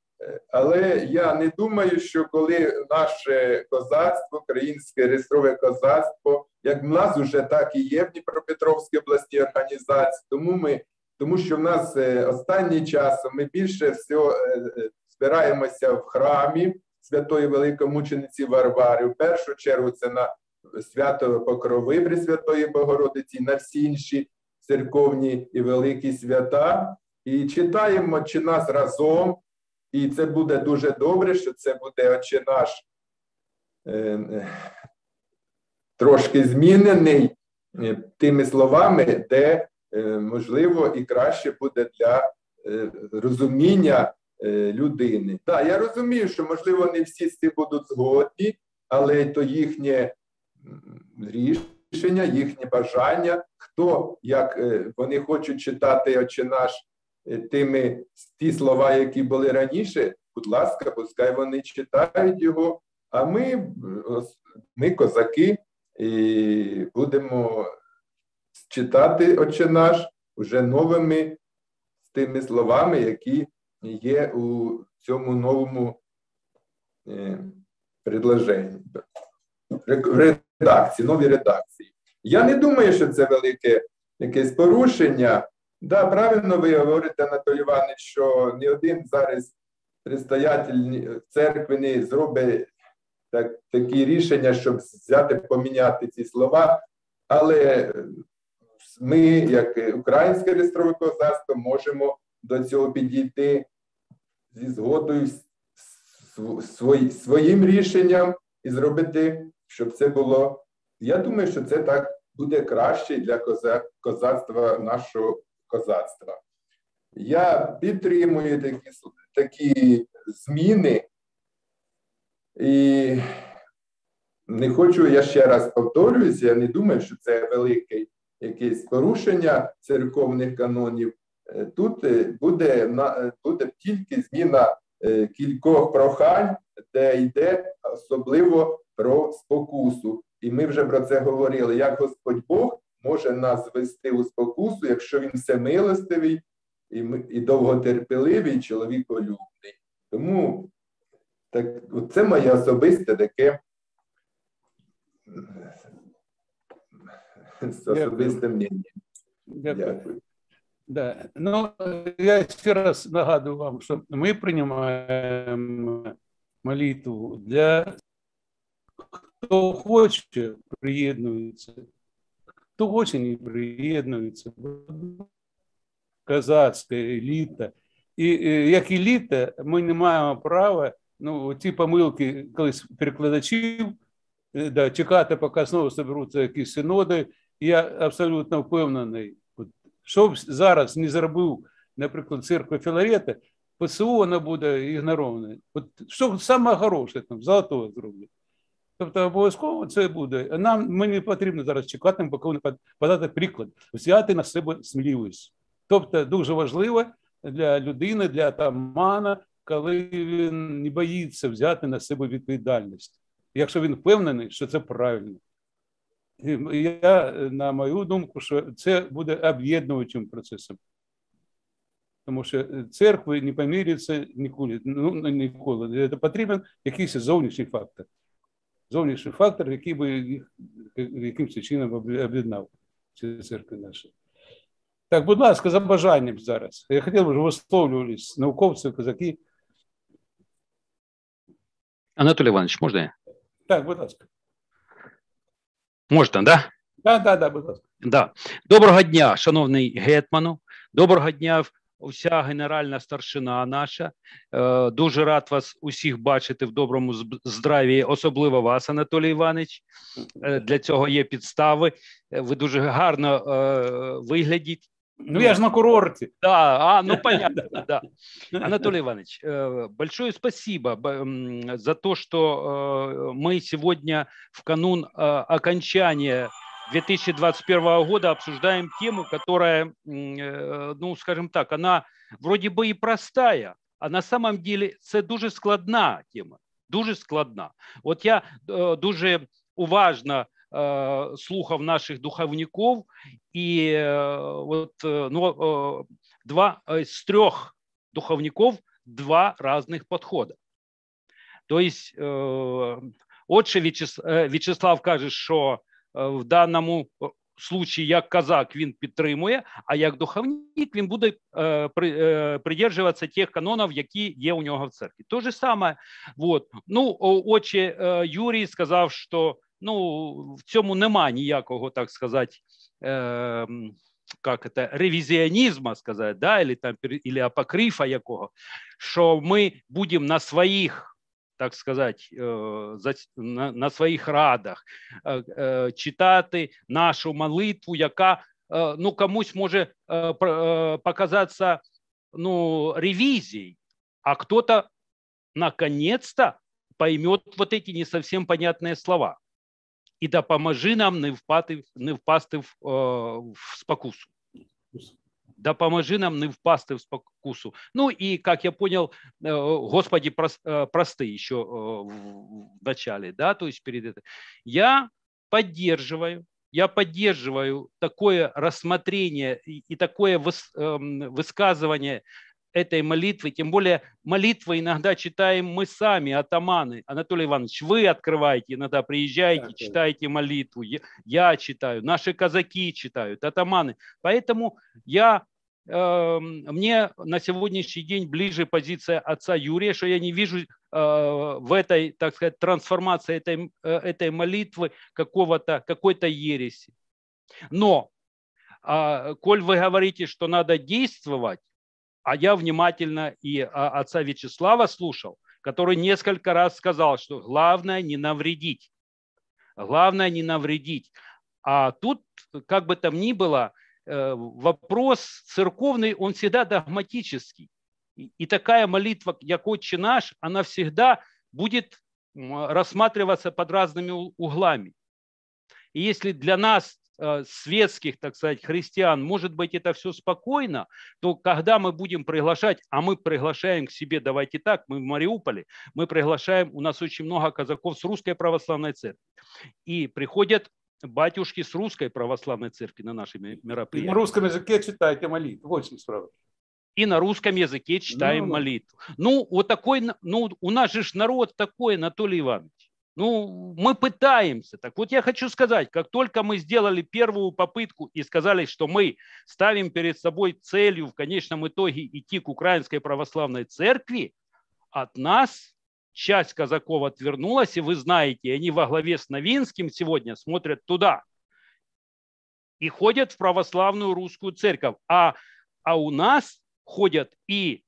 Але я не думаю, що коли наше козацтво, українське реєстрове козацтво, як в нас уже так і є в Дніпропетровській обласній організації, тому ми тому що в нас е, останній час ми більше всього е, е, збираємося в храмі святої великомучениці Варвари. В першу чергу це на свято Покрови Пресвятої Богородиці, на всі інші церковні і великі свята. І читаємо чи нас разом, і це буде дуже добре, що це буде Отче наш е, трошки змінений е, тими словами, де е, можливо і краще буде для розуміння людини. Так, я розумію, що можливо не всі з цим будуть згодні, але то їхнє рішення, їхнє бажання, хто як вони хочуть читати Отче наш тими ті слова, які були раніше, будь ласка, пускай вони читають його. А ми, ми козаки, і будемо читати Отче наш уже новими тими словами, які є у цьому новому е, предложенні редакції, нові редакції. Я не думаю, що це велике якесь порушення. Да, правильно ви говорите, Анатолій Іванович, що ні один зараз предстоятель церкви не зробить так, такі рішення, щоб взяти, поміняти ці слова. Але ми, як українське реєстрове козацтво, можемо до цього підійти зі згодою своїм рішенням і зробити щоб це було. Я думаю, що це так буде краще для козацтва нашого козацтва. Я підтримую такі такі зміни і не хочу, я ще раз повторююся, я не думаю, що це велике якесь порушення церковних канонів. Е, тут е, буде буде тільки зміна е, кількох прохань, де йде особливо про спокусу. І ми вже про це говорили, як Господь Бог може нас вести у спокусу, якщо він всемилостивий і і довготерпеливий, чоловіколюбний. Тому так, це моє особисте таке особисте мнення. Дякую. Дякую. Да. Ну, я ще раз нагадую вам, що ми приймаємо молитву для Хто хоче, приєднується, хто хоче, не приєднується. Казацька еліта. І як еліта, ми не маємо права ну, ті помилки колись перекладачів, е, да, чекати, поки знову зберуться якісь синоди. Я абсолютно впевнений, що б зараз не зробив, наприклад, церква Філарета, ПСУ вона буде ігнорована. От що саме хороше там, золотого зроблять. Тобто обов'язково це буде. Нам мені потрібно зараз чекати, поки вони подати приклад, взяти на себе сміливість. Тобто, дуже важливо для людини, для атамана, коли він не боїться взяти на себе відповідальність, якщо він впевнений, що це правильно. Я, на мою думку, що це буде об'єднуючим процесом. Тому що церкви не поміряться ніколи. Ну, ніколи. Це потрібен якийсь зовнішній фактор зовнішній фактор, який би їх якимось чином об'єднав ці церкви наші. Так, будь ласка, за бажанням зараз. Я хотів би, щоб висловлювались науковці, козаки. Анатолій Іванович, можна я? Так, будь ласка. Можна, да? Так, так, так, будь ласка. Да. Доброго дня, шановний гетману. Доброго дня вся генеральна старшина наша. Е, дуже рад вас усіх бачити в доброму здраві, особливо вас, Анатолій Іванович. Е, для цього є підстави. Е, ви дуже гарно виглядіть. Ну, я ж на курорті. Да, а, ну понятно, да. Анатолий Иванович, большое спасибо за то, что мы сегодня в канун окончания 2021 года обсуждаем тему, которая, э, ну, скажем так, она вроде бы и простая, а на самом деле це дуже складна тема. Дуже складна. От я э, дуже уважно э, слухав наших духовників, і от ну, два з трьох духовників два різних підходи. Тобто, отче Вячеслав каже, що в даному случаї як казак він підтримує, а як духовник він буде е, при, е, придержуватися тих канонів, які є у нього в церкві. То же саме, вот. ну, е, Юрій сказав, що ну, в цьому нема ніякого, так сказати, е, как это, ревізіонізму сказати, да, или, там, или апокрифа якого, що ми будемо на своїх так сказати, на, на своїх радах, читати нашу молитву, яка ну, комусь може показатися ну, ревизией, а кто-то наконец-то поймет вот эти не совсем понятные слова. І допоможи нам не впасти, не впасти в, в спокусу. Допоможи нам не впасти в спокусу. Ну и, как я понял, э, Господи, э, просты еще э, в начале, да, то есть перед этим. Я поддерживаю, я поддерживаю такое рассмотрение и такое эм, высказывание этой молитвы, тем более молитвы иногда читаем мы сами, атаманы. Анатолий Иванович, вы открываете, иногда приезжаете, так, читаете молитву, я, я читаю, наши казаки читают, атаманы. Поэтому я э, мне на сегодняшний день ближе позиция отца Юрия, что я не вижу э, в этой, так сказать, трансформации этой, э, этой молитвы какого-то, какой-то ереси. Но, э, коль вы говорите, что надо действовать, а я внимательно и а, отца Вячеслава слушал, который несколько раз сказал, что главное не навредить. Главное не навредить. А тут, как бы там ни было, э, вопрос церковный, он всегда догматический. И такая молитва, как «Отче наш», она всегда будет рассматриваться под разными углами. И если для нас светских, так сказать, христиан, может быть, это все спокойно, то когда мы будем приглашать, а мы приглашаем к себе, давайте так, мы в Мариуполе, мы приглашаем, у нас очень много казаков с русской православной церкви, и приходят батюшки с русской православной церкви на наши мероприятия. И на русском языке читайте молитву, вот очень справа. И на русском языке читаем ну, молитву. Ну, вот такой, ну, у нас же народ такой, Анатолий Иванович. Ну, мы пытаемся. Так вот я хочу сказать, как только мы сделали первую попытку и сказали, что мы ставим перед собой целью в конечном итоге идти к Украинской Православной Церкви, от нас часть казаков отвернулась, и вы знаете, они во главе с Новинским сегодня смотрят туда и ходят в православную русскую церковь. А, а у нас ходят и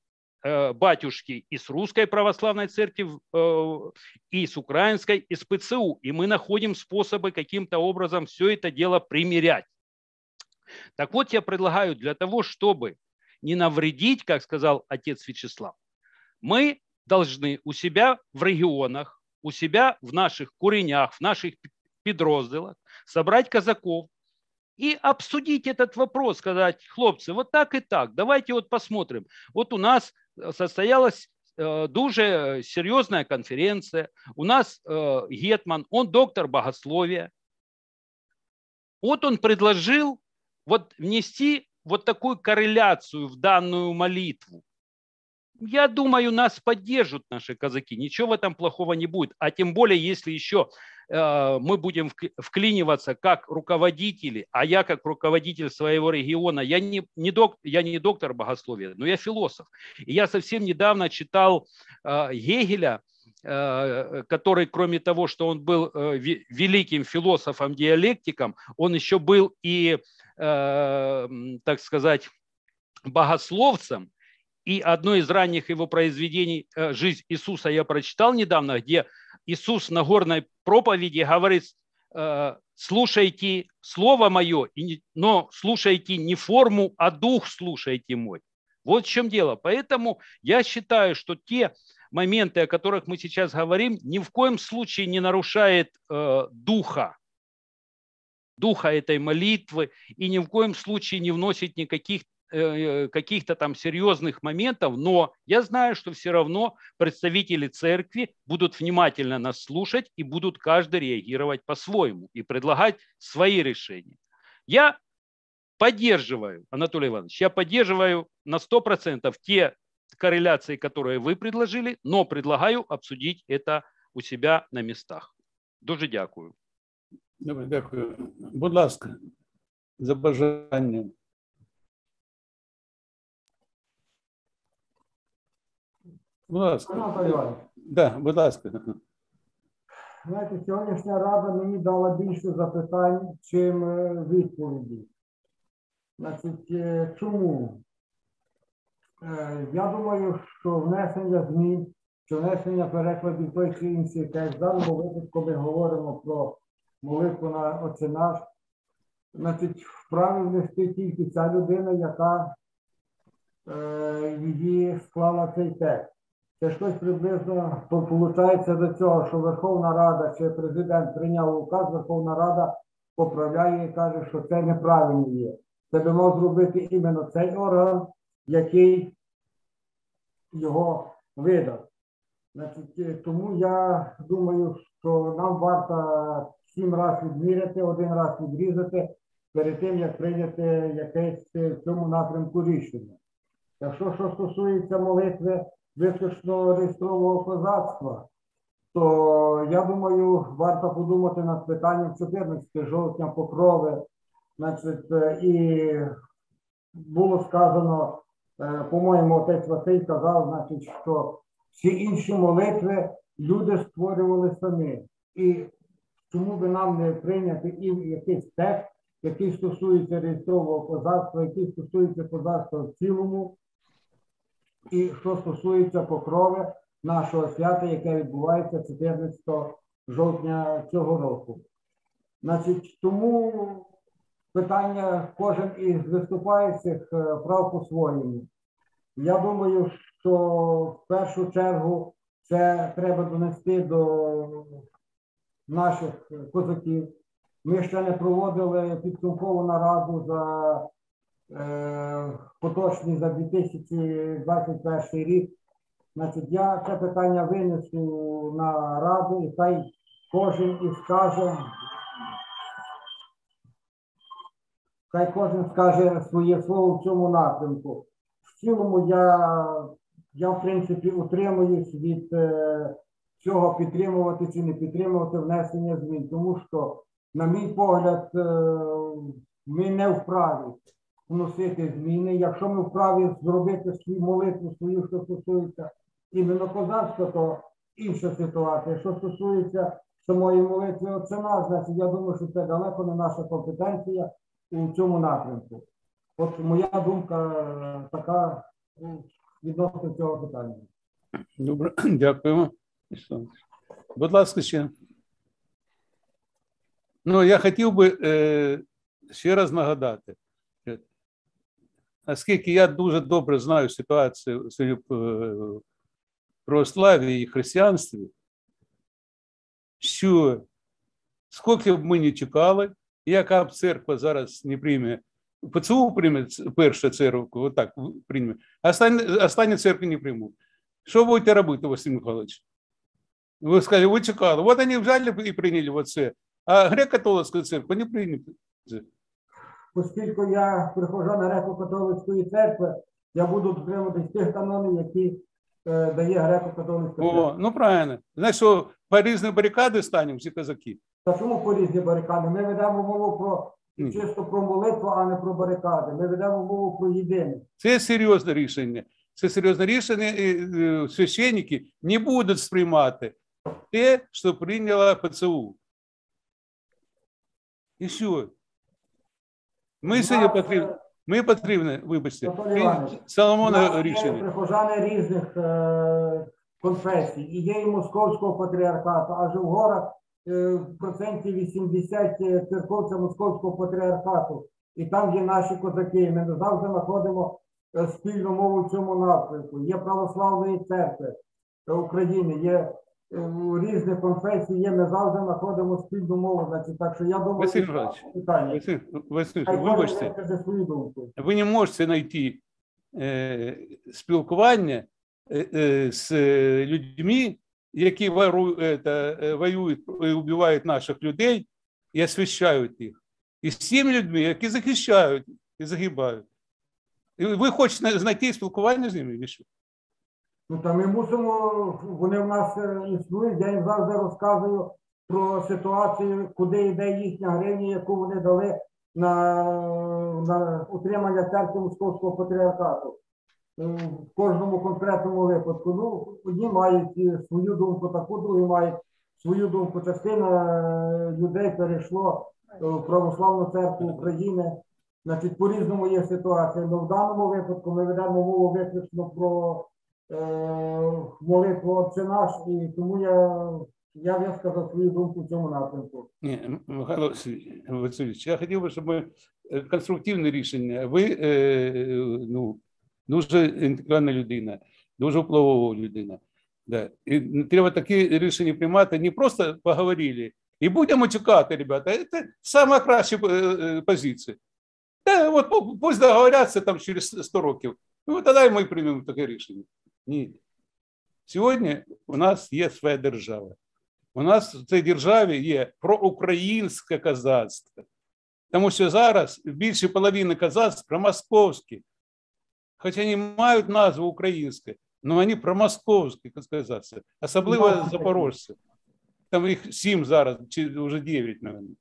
батюшки и с русской православной церкви, э, и с украинской, и с ПЦУ. И мы находим способы каким-то образом все это дело примерять. Так вот, я предлагаю для того, чтобы не навредить, как сказал отец Вячеслав, мы должны у себя в регионах, у себя в наших куренях, в наших подразделах собрать казаков, и обсудить этот вопрос, сказать, хлопцы, вот так и так, давайте вот посмотрим. Вот у нас состоялась э, дуже серьезная конференция. У нас э, Гетман, он доктор богословия. Вот он предложил вот внести вот такую корреляцию в данную молитву. Я думаю, нас поддержат наши казаки. Ничего в этом плохого не будет. А тем более, если еще Э, мы будем вклиниваться как руководители, а я как руководитель своего региона, я не, не, док, я не доктор богословия, но я философ. И я совсем недавно читал э, Гегеля, э, который, кроме того, что он был великим философом, диалектиком, он еще был и, так сказать, богословцем, и одно из ранних его произведений «Жизнь Иисуса» я прочитал недавно, где Иисус на горной проповеди говорит, «Э, слушайте слово мое, но слушайте не форму, а дух слушайте мой. Вот в чем дело. Поэтому я считаю, что те моменты, о которых мы сейчас говорим, ни в коем случае не нарушает э, духа, духа этой молитвы и ни в коем случае не вносит никаких Э, каких-то там серьезных моментов, но я знаю, что все равно представители церкви будут внимательно нас слушать и будут каждый реагировать по-своему и предлагать свои решения. Я поддерживаю, Анатолий Иванович, я поддерживаю на 100% те корреляции, которые вы предложили, но предлагаю обсудить это у себя на местах. Дуже дякую. Добре, дякую. Будь ласка, за бажанням. Будь ласка. Да, будь ласка. знаєте, сьогоднішня рада мені дала більше запитань, чим е, відповідей. Значить, е, чому? Е, Я думаю, що внесення змін чи внесення перекладів той чи інший текст, в даному випадку ми говоримо про молитву на Отче значить, вправі внести тільки ця людина, яка е, її склала цей текст. Це щось приблизно виходить до цього, що Верховна Рада чи президент прийняв указ, Верховна Рада поправляє і каже, що це неправильно є. Це би зробити іменно цей орган, який його видав. Значить, е, тому я думаю, що нам варто сім разів відміряти, один раз відрізати перед тим, як прийняти якесь е, в цьому напрямку рішення. Якщо що стосується молитви виключно реєстрового козацтва, то я думаю, варто подумати над питанням 14 жовтня покрови. Значить, е, і було сказано, е, по-моєму, отець Василь казав, значить, що всі інші молитви люди створювали самі. І чому би нам не прийняти і якийсь текст, який стосується реєстрового козацтва, який стосується козацтва в цілому, і що стосується покрови нашого свята, яке відбувається 14 жовтня цього року. Значить, тому питання кожен із виступаючих е, прав по-своєму. Я думаю, що в першу чергу це треба донести до наших козаків. Ми ще не проводили підсумкову нараду за е, поточний за 2021 рік. Значить, я це питання винесу на раду, і хай кожен і скаже, хай кожен скаже своє слово в цьому напрямку. В цілому я, я в принципі, утримуюсь від е, цього підтримувати чи не підтримувати внесення змін, тому що, на мій погляд, е, ми не вправі вносити зміни. Якщо ми вправі зробити свою молитву, свою, що стосується іменно козацтва, то інша ситуація. Що стосується самої молитви отця наш, значить, я думаю, що це далеко не наша компетенція у цьому напрямку. От моя думка е, така ну, відносно цього питання. Добре, дякуємо. Будь ласка, ще. Ну, я хотів би е, ще раз нагадати, е, оскільки я дуже добре знаю ситуацію в православі і християнстві, що скільки б ми не чекали, яка б церква зараз не прийме, ПЦУ прийме перша церква, отак прийме, а останні, церкви не приймуть. Що будете робити, Василь Михайлович? Ви сказали, ви чекали. От вони взяли і прийняли оце. А греко-католицька церква не прийняла. Оскільки я прихожан греко-католицької церкви, я буду дотримуватись тих канонів, які е, дає греко-католицька церква. О, ну правильно. Знаєш, що по різні барикади станемо всі козаки. Та чому по різні барикади? Ми ведемо мову про Ні. чисто про молитву, а не про барикади. Ми ведемо мову про єдине. Це серйозне рішення. Це серйозне рішення, і е, священники не будуть сприймати те, що прийняла ПЦУ. І що? Ми сьогодні потрібні, ми потрібні, вибачте, Соломона рішення. прихожани різних е, конфесій. І є і московського патріархату, аж в горах е, процентів 80 церков це московського патріархату. І там є наші козаки. Ми завжди знаходимо е, спільну мову в цьому напрямку. Є православної церкви України, є е, різних конфесій, є, ми завжди знаходимо спільну мову. Значить, так що я думаю, Василь питання. Василь, Василь, вибачте, ви не можете знайти е, спілкування е, е, з е, людьми, які вору, это, е, воюють і вбивають наших людей і освящають їх. І з тими людьми, які захищають і загибають. І ви хочете знайти спілкування з ними? чи що? Ну та ми мусимо, вони в нас е, існують, я їм завжди розказую про ситуацію, куди йде їхня гривня, яку вони дали на, на утримання церкви Московського патріархату. Е, В кожному конкретному випадку. Ну, одні мають е, свою думку таку, другі мають свою думку. Частина людей перейшло в Православну церкву України. Значить, по-різному є ситуація. Але в даному випадку ми ведемо мову виключно про е, молитву Отче наш, і тому я, я висказав свою думку в цьому напрямку. Ні, Михайло Васильович, я хотів би, щоб ми е, конструктивне рішення. Ви е, ну, дуже інтелектуальна людина, дуже впливова людина. Да. І треба такі рішення приймати, не просто поговорили. І будемо чекати, ребята. Це сама краща е, е, позиція. Та, от пу- пусть договоряться там через 100 років. Ну, тоді ми приймемо таке рішення. Ні. Сьогодні у нас є своя держава. У нас в цій державі є проукраїнське казацтво. Тому що зараз більше половини казацтв промосковські. Хоча вони мають назву українське, але вони промосковські казацтво, особливо Ну, запорожці. Там їх сім зараз, чи вже дев'ять, мабуть.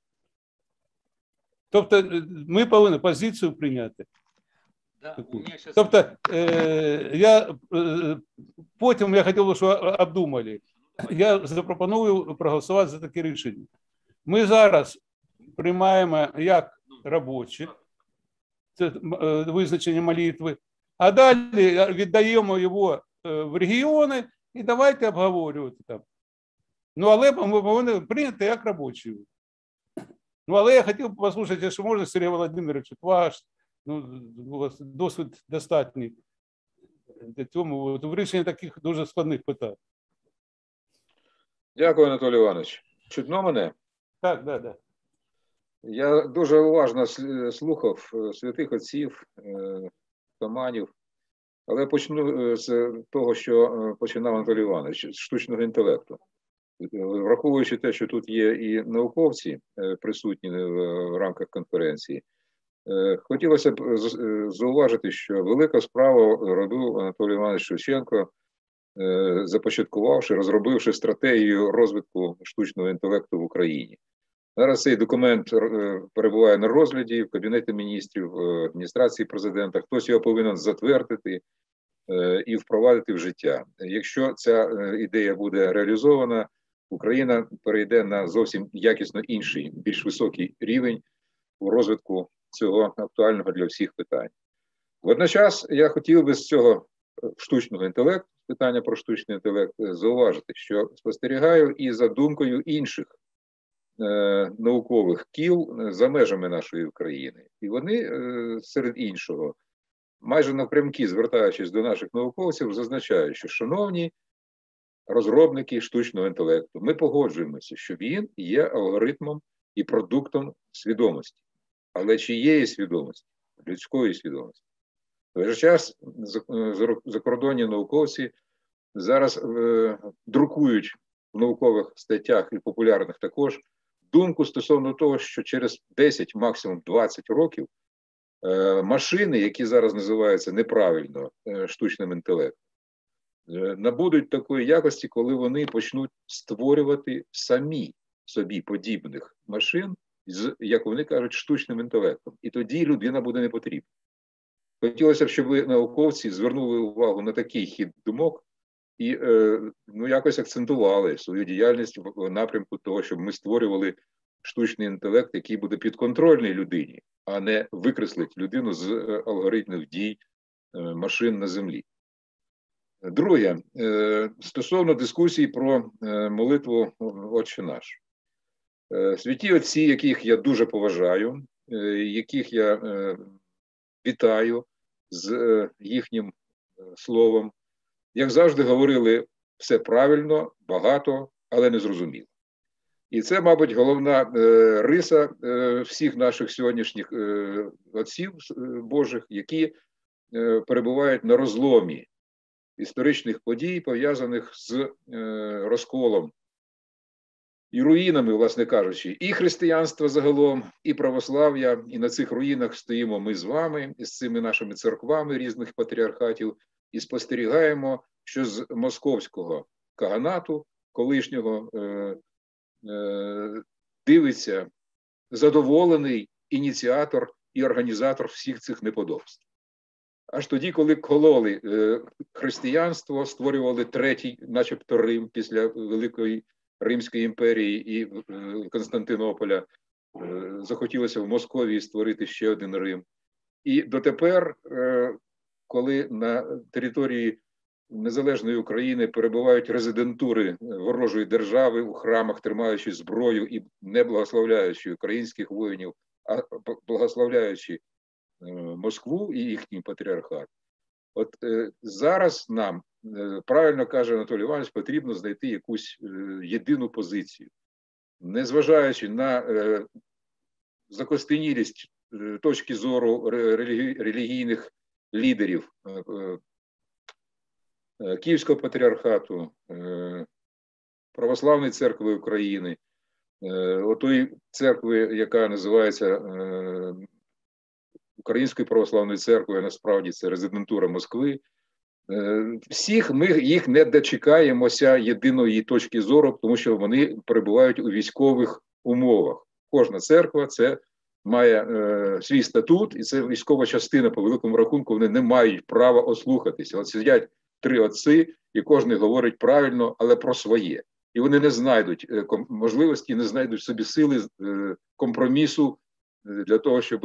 Тобто е, ми повинні позицію прийняти. Таку. Тобто, е, я е, потім я хотів би, обдумали. Я запропоную проголосувати за таке рішення. Ми зараз приймаємо як робочі це е, визначення молитви, а далі віддаємо його е, в регіони і давайте обговорювати там. Ну, але ми повинні прийняти як робочі. Ну, але я хотів послухати, якщо можна, Сергій Володимирович, ваш ну, у вас досвід достатній для цьому от, в рішенні таких дуже складних питань. Дякую, Анатолій Іванович. Чутно мене? Так, да, да. Я дуже уважно слухав е, святих отців, е, таманів, але почну е, з того, що е, починав Анатолій Іванович, з штучного інтелекту. Е, Враховуючи те, що тут є і науковці е, присутні в рамках конференції, е, хотілося б е, зауважити, що велика справа робив Анатолій Іванович Шевченко, е, започаткувавши, розробивши стратегію розвитку штучного інтелекту в Україні. Зараз цей документ е, перебуває на розгляді в Кабінеті міністрів, в адміністрації президента. Хтось його повинен затвердити е, і впровадити в життя. Якщо ця е, ідея буде реалізована, Україна перейде на зовсім якісно інший, більш високий рівень у розвитку цього актуального для всіх питань. Водночас я хотів би з цього е, штучного інтелекту, питання про штучний інтелект, е, зауважити, що спостерігаю і за думкою інших е, наукових кіл е, за межами нашої країни. І вони, е, серед іншого, майже напрямки звертаючись до наших науковців, зазначають, що шановні розробники штучного інтелекту, ми погоджуємося, що він є алгоритмом і продуктом свідомості. Але чиєї свідомості? Людської свідомості. В той же час за- за- закордонні науковці зараз е, друкують в наукових статтях і популярних також думку стосовно того, що через 10, максимум 20 років е, машини, які зараз називаються неправильно е, штучним інтелектом, е, набудуть такої якості, коли вони почнуть створювати самі собі подібних машин з, як вони кажуть, штучним інтелектом. І тоді людина буде не потрібна. Хотілося б, щоб ви, науковці, звернули увагу на такий хід думок і е, ну, якось акцентували свою діяльність в, напрямку того, щоб ми створювали штучний інтелект, який буде підконтрольний людині, а не викреслить людину з е, алгоритмів дій е, машин на землі. Друге, стосовно дискусії про молитву Отче наш. Е, Святі отці, яких я дуже поважаю, е, яких я е, вітаю з їхнім словом, як завжди говорили все правильно, багато, але не зрозуміло. І це, мабуть, головна риса всіх наших сьогоднішніх отців Божих, які перебувають на розломі історичних подій, пов'язаних з розколом і руїнами, власне кажучи, і християнства загалом, і православ'я. І на цих руїнах стоїмо ми з вами, із цими нашими церквами різних патріархатів, і спостерігаємо, що з московського каганату, колишнього, е, е, дивиться задоволений ініціатор і організатор всіх цих неподобств. Аж тоді, коли кололи е, християнство, створювали третій, начебто Рим після Великої Римської імперії і е, Константинополя, е, захотілося в Московії створити ще один Рим. І дотепер, коли на території незалежної України перебувають резидентури ворожої держави у храмах, тримаючи зброю і не благословляючи українських воїнів, а благословляючи Е, Москву і їхній патріархат. От е, зараз нам е, правильно каже Анатолій Іванович, потрібно знайти якусь е, єдину позицію, незважаючи на е, закостенілість е, точки зору релігійних лідерів е, е, Київського патріархату, е, Православної церкви України, е, отої церкви, яка називається е, Української православної церкви, насправді це резидентура Москви. Е, всіх ми їх не дочекаємося єдиної точки зору, тому що вони перебувають у військових умовах. Кожна церква це має е, свій статут, і це військова частина по великому рахунку. Вони не мають права ослухатися. От сидять три отці, і кожен говорить правильно, але про своє. І вони не знайдуть е, можливості, не знайдуть собі сили е, компромісу для того, щоб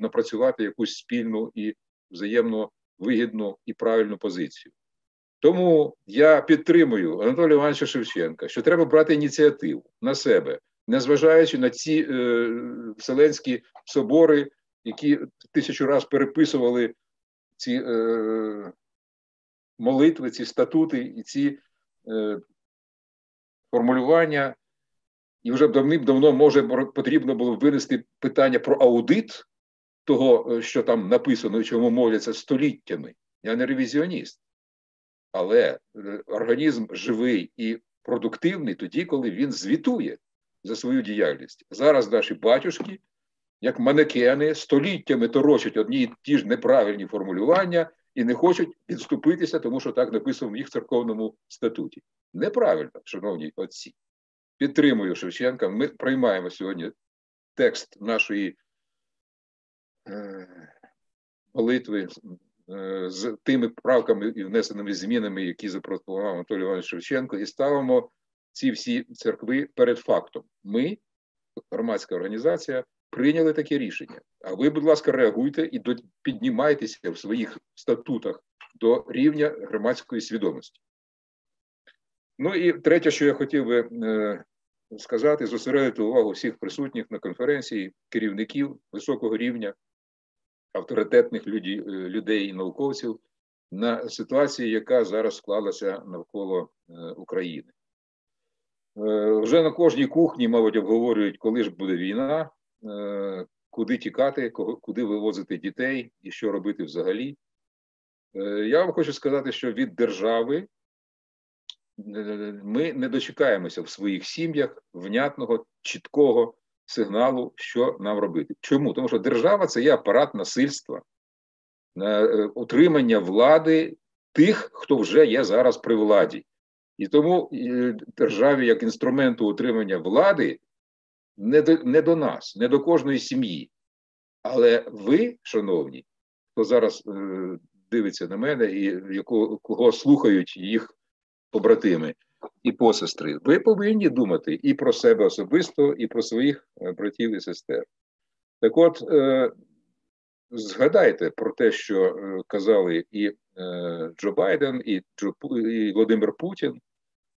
напрацювати якусь спільну і взаємно вигідну і правильну позицію. Тому я підтримую Анатолія Івановича Шевченка, що треба брати ініціативу на себе, незважаючи на ці е, вселенські собори, які тисячу раз переписували ці е, молитви, ці статути і ці е, формулювання і вже давним-давно може потрібно було винести питання про аудит того, е, що там написано, чому моляться століттями. Я не ревізіоніст, але е, організм живий і продуктивний тоді, коли він звітує за свою діяльність. Зараз наші батюшки, як манекени, століттями торочать одні і ті ж неправильні формулювання і не хочуть відступитися, тому що так написано в їх церковному статуті. Неправильно, шановні отці підтримую Шевченка. Ми приймаємо сьогодні текст нашої молитви е, з тими правками і внесеними змінами, які запропонував Анатолій Іванович Шевченко, і ставимо ці всі церкви перед фактом. Ми, громадська організація, прийняли таке рішення. А ви, будь ласка, реагуйте і піднімайтеся в своїх статутах до рівня громадської свідомості. Ну і третє, що я хотів би е, сказати, зосередити увагу всіх присутніх на конференції, керівників високого рівня, авторитетних людей, е, людей і науковців на ситуації, яка зараз склалася навколо е, України. Вже на кожній кухні, мабуть, обговорюють, коли ж буде війна, куди тікати, куди вивозити дітей і що робити взагалі. Я вам хочу сказати, що від держави ми не дочекаємося в своїх сім'ях внятного, чіткого сигналу, що нам робити. Чому? Тому що держава це є апарат насильства, на е, утримання влади тих, хто вже є зараз при владі. І тому е, державі як інструменту утримання влади не до, не до нас, не до кожної сім'ї. Але ви, шановні, хто зараз е, дивиться на мене і кого слухають їх побратими і посестри, ви повинні думати і про себе особисто, і про своїх е, братів і сестер. Так от, е, згадайте про те, що е, казали і Джо Байден, і, Володимир Путін,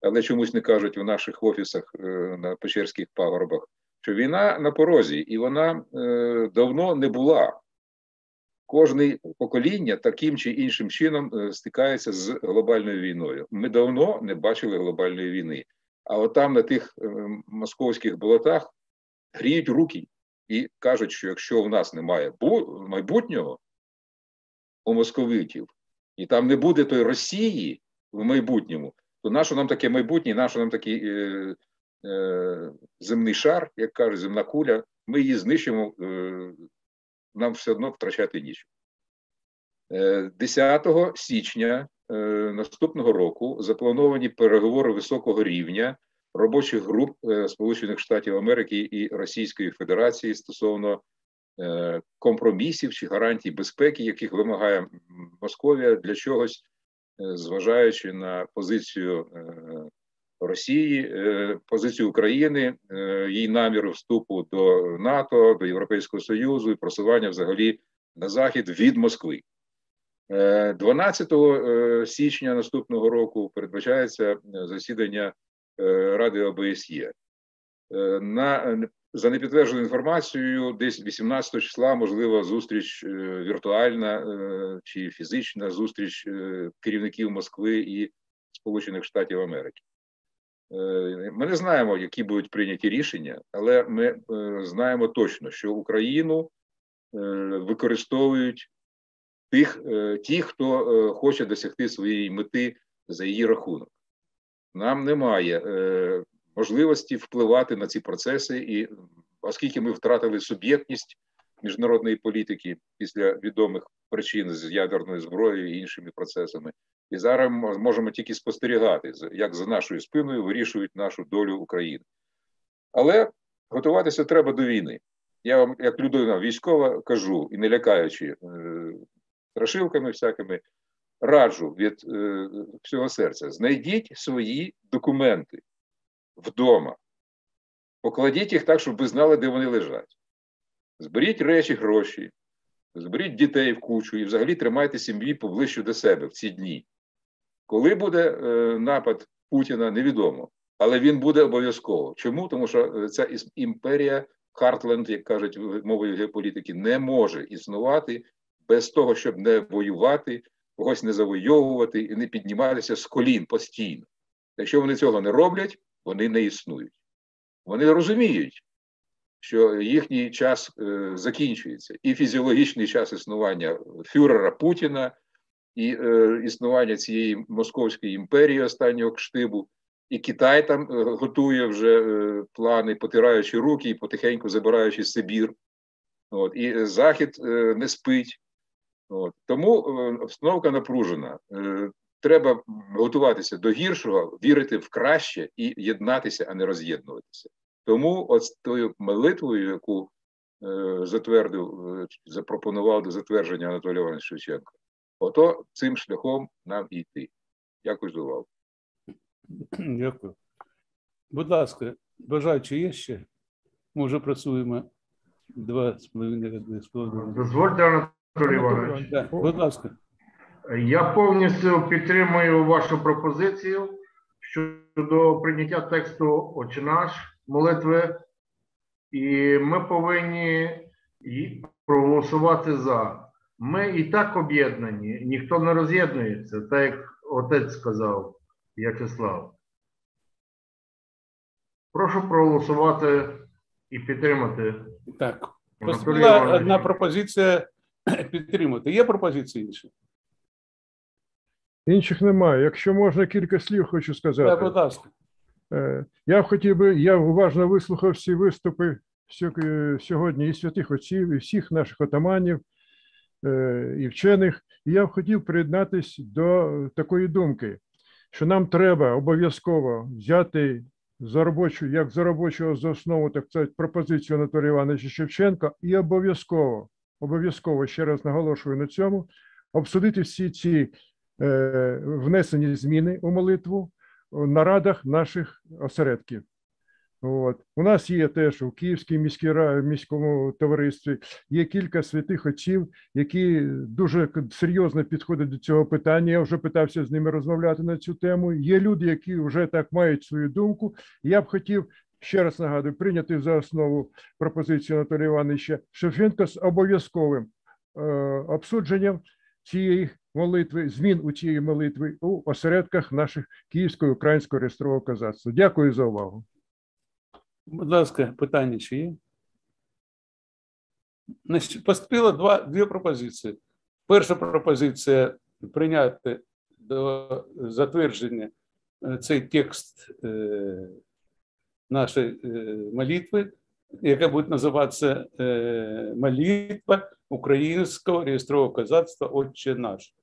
але чомусь не кажуть в наших офісах на Печерських пагорбах, що війна на порозі, і вона давно не була кожне покоління таким чи іншим чином е, стикається з глобальною війною. Ми давно не бачили глобальної війни. А от там на тих е, московських болотах гріють руки і кажуть, що якщо в нас немає майбутнього у московитів, і там не буде той Росії в майбутньому, то нащо нам таке майбутнє, нащо нам такий е, е, земний шар, як кажуть, земна куля, ми її знищимо е, нам все одно втрачати нічого. 10 січня е, наступного року заплановані переговори високого рівня робочих груп е, Сполучених Штатів Америки і Російської Федерації стосовно е, компромісів чи гарантій безпеки, яких вимагає Московія для чогось, е, зважаючи на позицію Росії, позицію України, її намір вступу до НАТО, до Європейського Союзу і просування взагалі на захід від Москви. 12 січня наступного року передбачається засідання Е, Ради ОБСЄ. Е, на, За непідтвердженою інформацією, десь 18 числа можлива зустріч е, віртуальна чи фізична зустріч керівників Москви і Сполучених Штатів Америки. Ми не знаємо, які будуть прийняті рішення, але ми знаємо точно, що Україну використовують тих, ті, хто хоче досягти своєї мети за її рахунок. Нам немає е, можливості впливати на ці процеси, і оскільки ми втратили суб'єктність міжнародної політики після відомих причин з ядерною зброєю і іншими процесами, і зараз ми можемо тільки спостерігати, як за нашою спиною вирішують нашу долю України. Але готуватися треба до війни. Я вам, як людина військова, кажу і не лякаючи е, страшилками всякими, раджу від е, всього серця: знайдіть свої документи вдома, покладіть їх так, щоб ви знали, де вони лежать. Зберіть речі, гроші, зберіть дітей в кучу і взагалі тримайте сім'ї поближче до себе в ці дні. Коли буде е, напад Путіна, невідомо, але він буде обов'язково. Чому? Тому що е, ця імперія Хартленд, як кажуть мовою геополітики, не може існувати без того, щоб не воювати, когось не завойовувати і не підніматися з колін постійно. Якщо вони цього не роблять, вони не існують. Вони розуміють, що їхній час е, закінчується, і фізіологічний час існування фюрера Путіна, і е, існування цієї Московської імперії останнього кштибу, і Китай там е, готує вже е, плани, потираючи руки і потихеньку забираючи Сибір. От, І Захід е, не спить. От. Тому е, обстановка напружена. Треба готуватися до гіршого, вірити в краще і єднатися, а не роз'єднуватися. Тому от з тою молитвою, яку е, затвердив, е, запропонував до затвердження Анатолій Іванович Шевченко, ото цим шляхом нам йти. Дякую за увагу. Дякую. Будь ласка, бажаючи є ще? Ми вже працюємо два з половиною. Дозвольте, Анатолій Іванович. Будь ласка. Я повністю підтримую вашу пропозицію щодо прийняття тексту «Отче наш» молитви, і ми повинні проголосувати за. Ми і так об'єднані, ніхто не роз'єднується, так як отець сказав В'ячеслав. Прошу проголосувати і підтримати. Так. Поступила одна пропозиція підтримати. Є пропозиції інші? Інших немає. Якщо можна кілька слів, хочу сказати. Так, будь ласка. Е, я хотів би, я уважно вислухав всі виступи е, сьогодні і святих отців, і всіх наших отаманів е, і вчених. І я хотів приєднатися до такої думки, що нам треба обов'язково взяти за робочу, як за робочого за основу, так сказати, пропозицію Анатолія Івановича Шевченка, і обов'язково обов'язково ще раз наголошую на цьому, обсудити всі ці е, внесені зміни у молитву на радах наших осередків. От. У нас є теж у Київській міській міському товаристві є кілька святих отців, які дуже серйозно підходять до цього питання. Я вже питався з ними розмовляти на цю тему. Є люди, які вже так мають свою думку. Я б хотів ще раз нагадую, прийняти за основу пропозицію Анатолія Івановича Шевченка з обов'язковим е, обсудженням цієї молитви, змін у цієї молитви у осередках наших Київського українського реєстрового казацтва. Дякую за увагу. Будь ласка, питання чи є? Поступило два, дві пропозиції. Перша пропозиція прийняти до затвердження е, цей текст е, нашей э, молитвы, яка будет называться э, молитва Українського реєстрового казацтва Отче наш.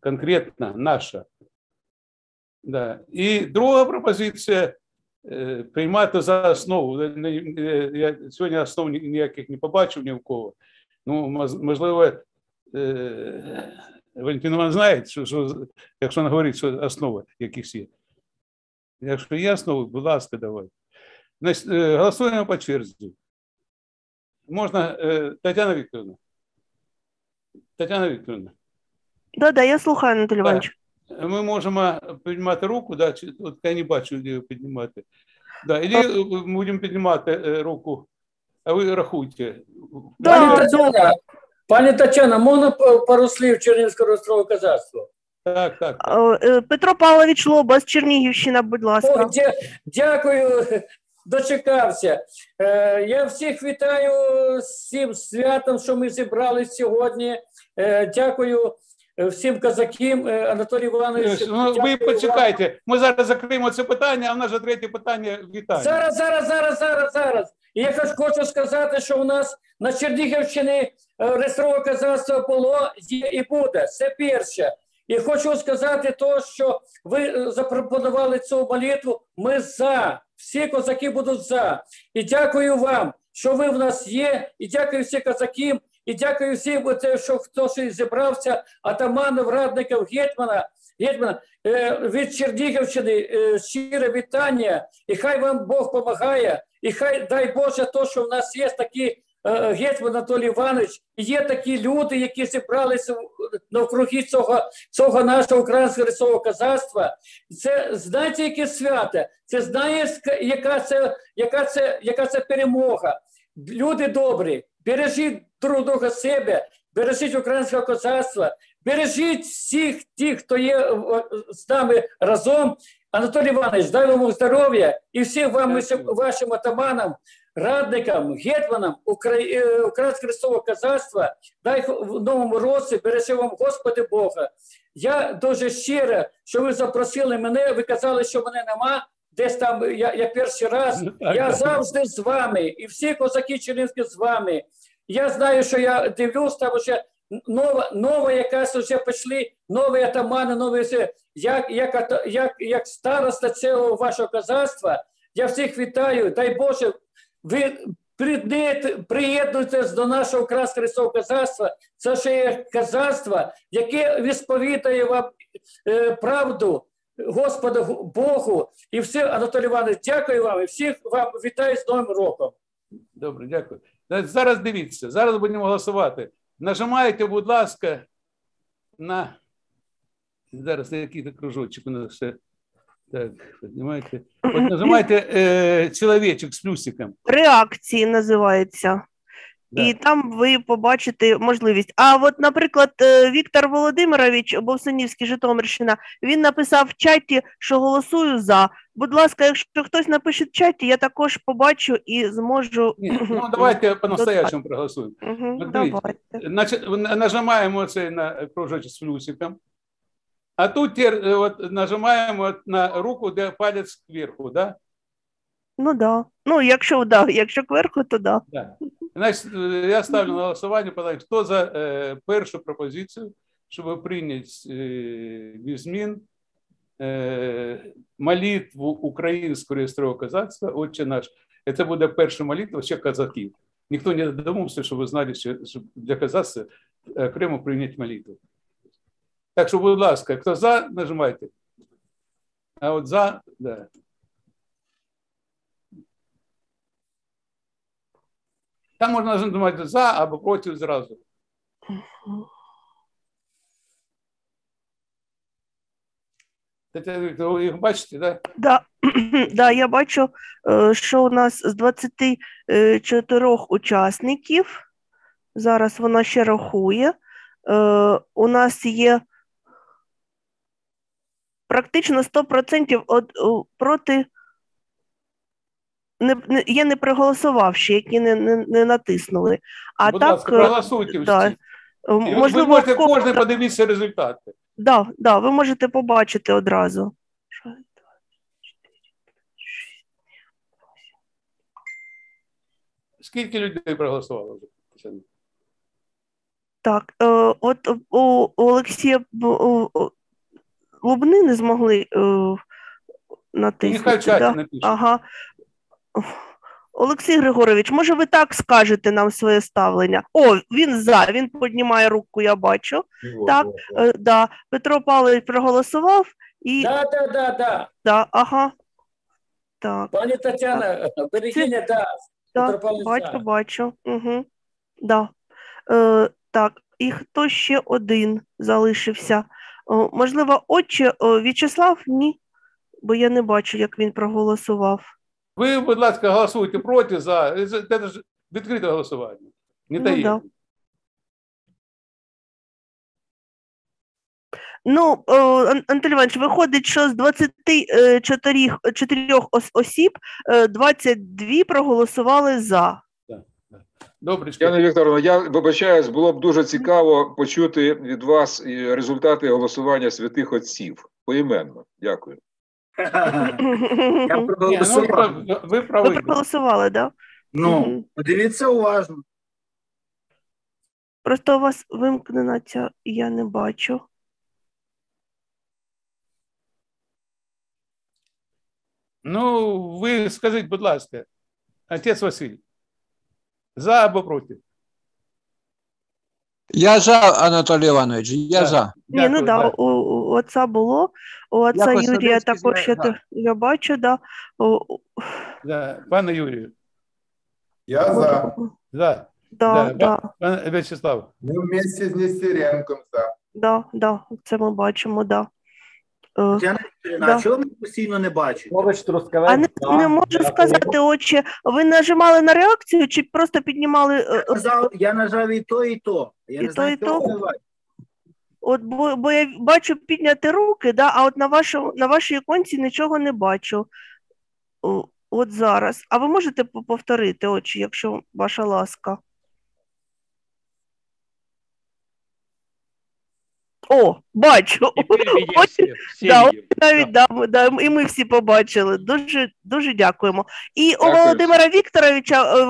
Конкретно наша. Да. І друга пропозиція е, приймати за основу. Я сьогодні основ ніяких не побачив ні в кого. Ну, можливо, е, Валентин Іван знає, що, що якщо вона говорить, що основи якісь є. Якщо є основи, будь ласка, давайте. Значить, е, голосуємо по черзі. Можна, Тетяна Вікторовна. Тетяна Вікторовна. Да, да, я слухаю, Анатолій Іванович. Ми можемо піднімати руку, да, чи, от я не бачу, де її піднімати. Да, і будемо піднімати е, руку, а ви рахуйте. Пані Тетяна, пані Тетяна, можна п- пару слів Чернівського розстрового казацтва? Так, так. Е, е, Петро Павлович Лобас, Чернігівщина, будь ласка. О, дя- дякую, дочекався. Е, Я всіх вітаю з цим святом, що ми зібрались сьогодні. Е, Дякую е, всім казакам. Е, Анатолій Іванович. Ну, ви дякую вам. почекайте, ми зараз закриємо це питання, а в нас же третє питання вітання. Зараз, зараз, зараз, зараз, зараз. І я хоч хочу сказати, що у нас на Чернігівщині е, реєстрове казацтво було, є і буде. Це перше. І хочу сказати то, що ви е, запропонували цю молитву. Ми за. Всі козаки будуть за. І дякую вам, що ви в нас є. І дякую всім козакам. І дякую всім, те, що хто зібрався, атаманів, радників, гетьмана. Гетьмана, е, від Чернігівщини е, щире вітання, і хай вам Бог допомагає, і хай дай Боже, то, що в нас є такі е, гетьман Анатолій Іванович, і є такі люди, які зібралися навкруги цього, цього нашого українського рисового казацтва. Це знаєте, яке свято? Це знаєш, яка це, яка це, яка це перемога. Люди добрі, бережіть друг друга себе, бережіть українського козацтва, бережіть всіх тих, хто є е, з нами разом. Анатолій Іванович, дай вам здоров'я і всім вам вашим атаманам, радникам, гетьманам е, Українського Христового казацтва, дай в новому році бережи вам Господи Бога. Я дуже щиро, що ви запросили мене, ви казали, що мене нема. Десь там я, я перший раз. Я завжди з вами, і всі козаки Чернівські з вами. Я знаю, що я дивлюсь, там вже нова, нова якась вже пішли, нові атамани, нові все. Як, як, як, як староста цього вашого казацтва, я всіх вітаю. Дай Боже, ви приєднуєте- приєднуєтесь до нашого українського Христового казацтва. Це ще є казацтво, яке висповідає вам е, правду. Господу Богу і все, Анатолій Іванович, дякую вам і всіх вам вітаю з Новим роком. Добре, дякую. Зараз дивіться, зараз будемо голосувати. Нажимайте, будь ласка, на. Зараз який-то кружочок у нас ще. Так, піднімайте. От нажимайте е, чоловічок з плюсиком. Реакції називається. І там ви побачите можливість. А от, наприклад, е, Віктор Володимирович, Бовсунівський, Житомирщина, він написав в чаті, що голосую за. Будь ласка, якщо хтось напише в чаті, я також побачу і зможу. Ну, давайте по-настоящему проголосуємо. Угу, Значить, нажимаємо цей на кружочок з плюсиком. А тут тепер, е, нажимаємо от на руку, де палець кверху, да? Ну да. Ну, якщо да, якщо кверху, то да. Да. Значить, е, я ставлю на голосування, питаю, хто за е, першу пропозицію, щоб прийняти е, без змін е, молитву українського реєстрового казацтва, отче наш. Це буде перша молитва ще казаків. Ніхто не додумався, щоб ви знали, що що для казацтва окремо прийняти молитву. Так що, будь ласка, хто за, нажимайте. А от за, да. Там можна нажимати за або проти зразу. Ви їх бачите, так? Да, да, я бачу, е, що у нас з 24 учасників. Зараз вона ще рахує. Е, У нас є практично 100% от, проти не, не, є не проголосувавші, які не, не, не натиснули. А Будь так, ласка, е, проголосуйте да, е, І ви можете в кого- кожен подивитися результати. Да, да, ви можете побачити одразу. Скільки людей проголосувало? Так, е, от у Олексія Лубни не змогли е, натиснути. Да? Ага. Олексій Григорович, може ви так скажете нам своє ставлення? О, він за, він піднімає руку, я бачу. Так, е, да. Петро Павлович проголосував і. Да, да, да, да. Да, ага. Так. Пані Тетяна, Берегиня, да. Петро Так, Павлович, бачу, бачу. Угу. Да. Е, так, і хто ще один залишився? Можливо, отче В'ячеслав? Ні, бо я не бачу, як він проголосував. Ви, будь ласка, голосуйте проти за. Це ж відкрите голосування. Не Ну, да. Ну, о, Ан- Іванович, виходить, що з 24 осіб е, 22 проголосували за. Добре. Яна Вікторовна, я вибачаюсь, було б дуже цікаво почути від вас результати голосування святих отців поіменно. Дякую. Я Ні, ну, ви- ви Ви проголосували, так? Да? Ну, подивіться уважно. Просто у вас вимкнена ця, я не бачу. Ну, ви скажіть, будь ласка, отець Василь, за або проти? Я за, Анатолій Іванович, я Так. за. Ні, ну Дякую, да, да. у, у отця було, у отця Як Юрія також я те- я бачу, да. Да. Пане Юрію, Я за. за. да, да, Пане В'ячеслав, Мы вместе с Нестеренком за. да, да, це ми бачимо, да. Е, Тетяна Вікторівна, Да. чого постійно не Трускавець. А не, не можу Дякую. сказати, отче, ви нажимали на реакцію чи просто піднімали е, Я нажав, я нажав і то, і то. Я І не то, знаю, і то? От бо, бо я бачу підняти руки, да, а от на вашому на вашій іконці нічого не бачу. От зараз. А ви можете повторити, очі, якщо ваша ласка? О, бачу. Ось, да, навіть да, да, і ми всі побачили. Дуже дуже дякуємо. І у Володимира Вікторовича е,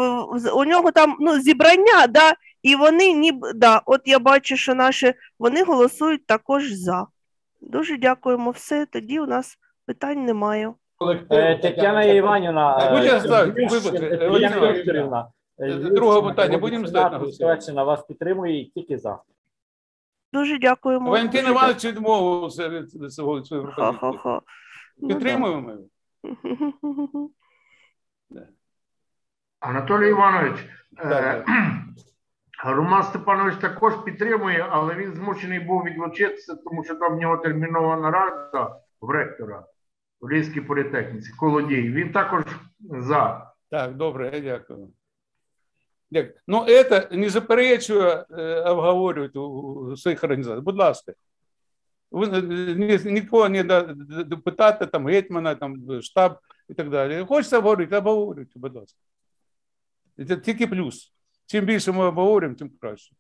у нього там ну, зібрання, да, і вони ніби да, от я бачу, що наші вони голосують також за. Дуже дякуємо. Все, тоді у нас питань немає. Е, Тетяна Іванівна, е, Друге питання, будемо ставити на вас підтримує і тільки за. Дуже дякуємо. Валентин Іванович відмовився від свого дя- пропозиції. Ха-ха-ха. Ну, да. Підтримуємо його? Анатолій Іванович, е, Так. Роман Степанович також підтримує, але він змушений був відлучитися, тому що там в нього термінова нарада в ректора в Львівській політехніці, Колодій. Він також за. Так, добре, я дякую. Ну, це не заперечує е, обговорювати у своїх організаціях. Будь ласка. Е, нікого не депутата, там, гетьмана, там, штаб і так далі. Хочеться обговорити, обговорюйте, будь ласка. Це тільки плюс. Чим більше ми обговорюємо, тим краще.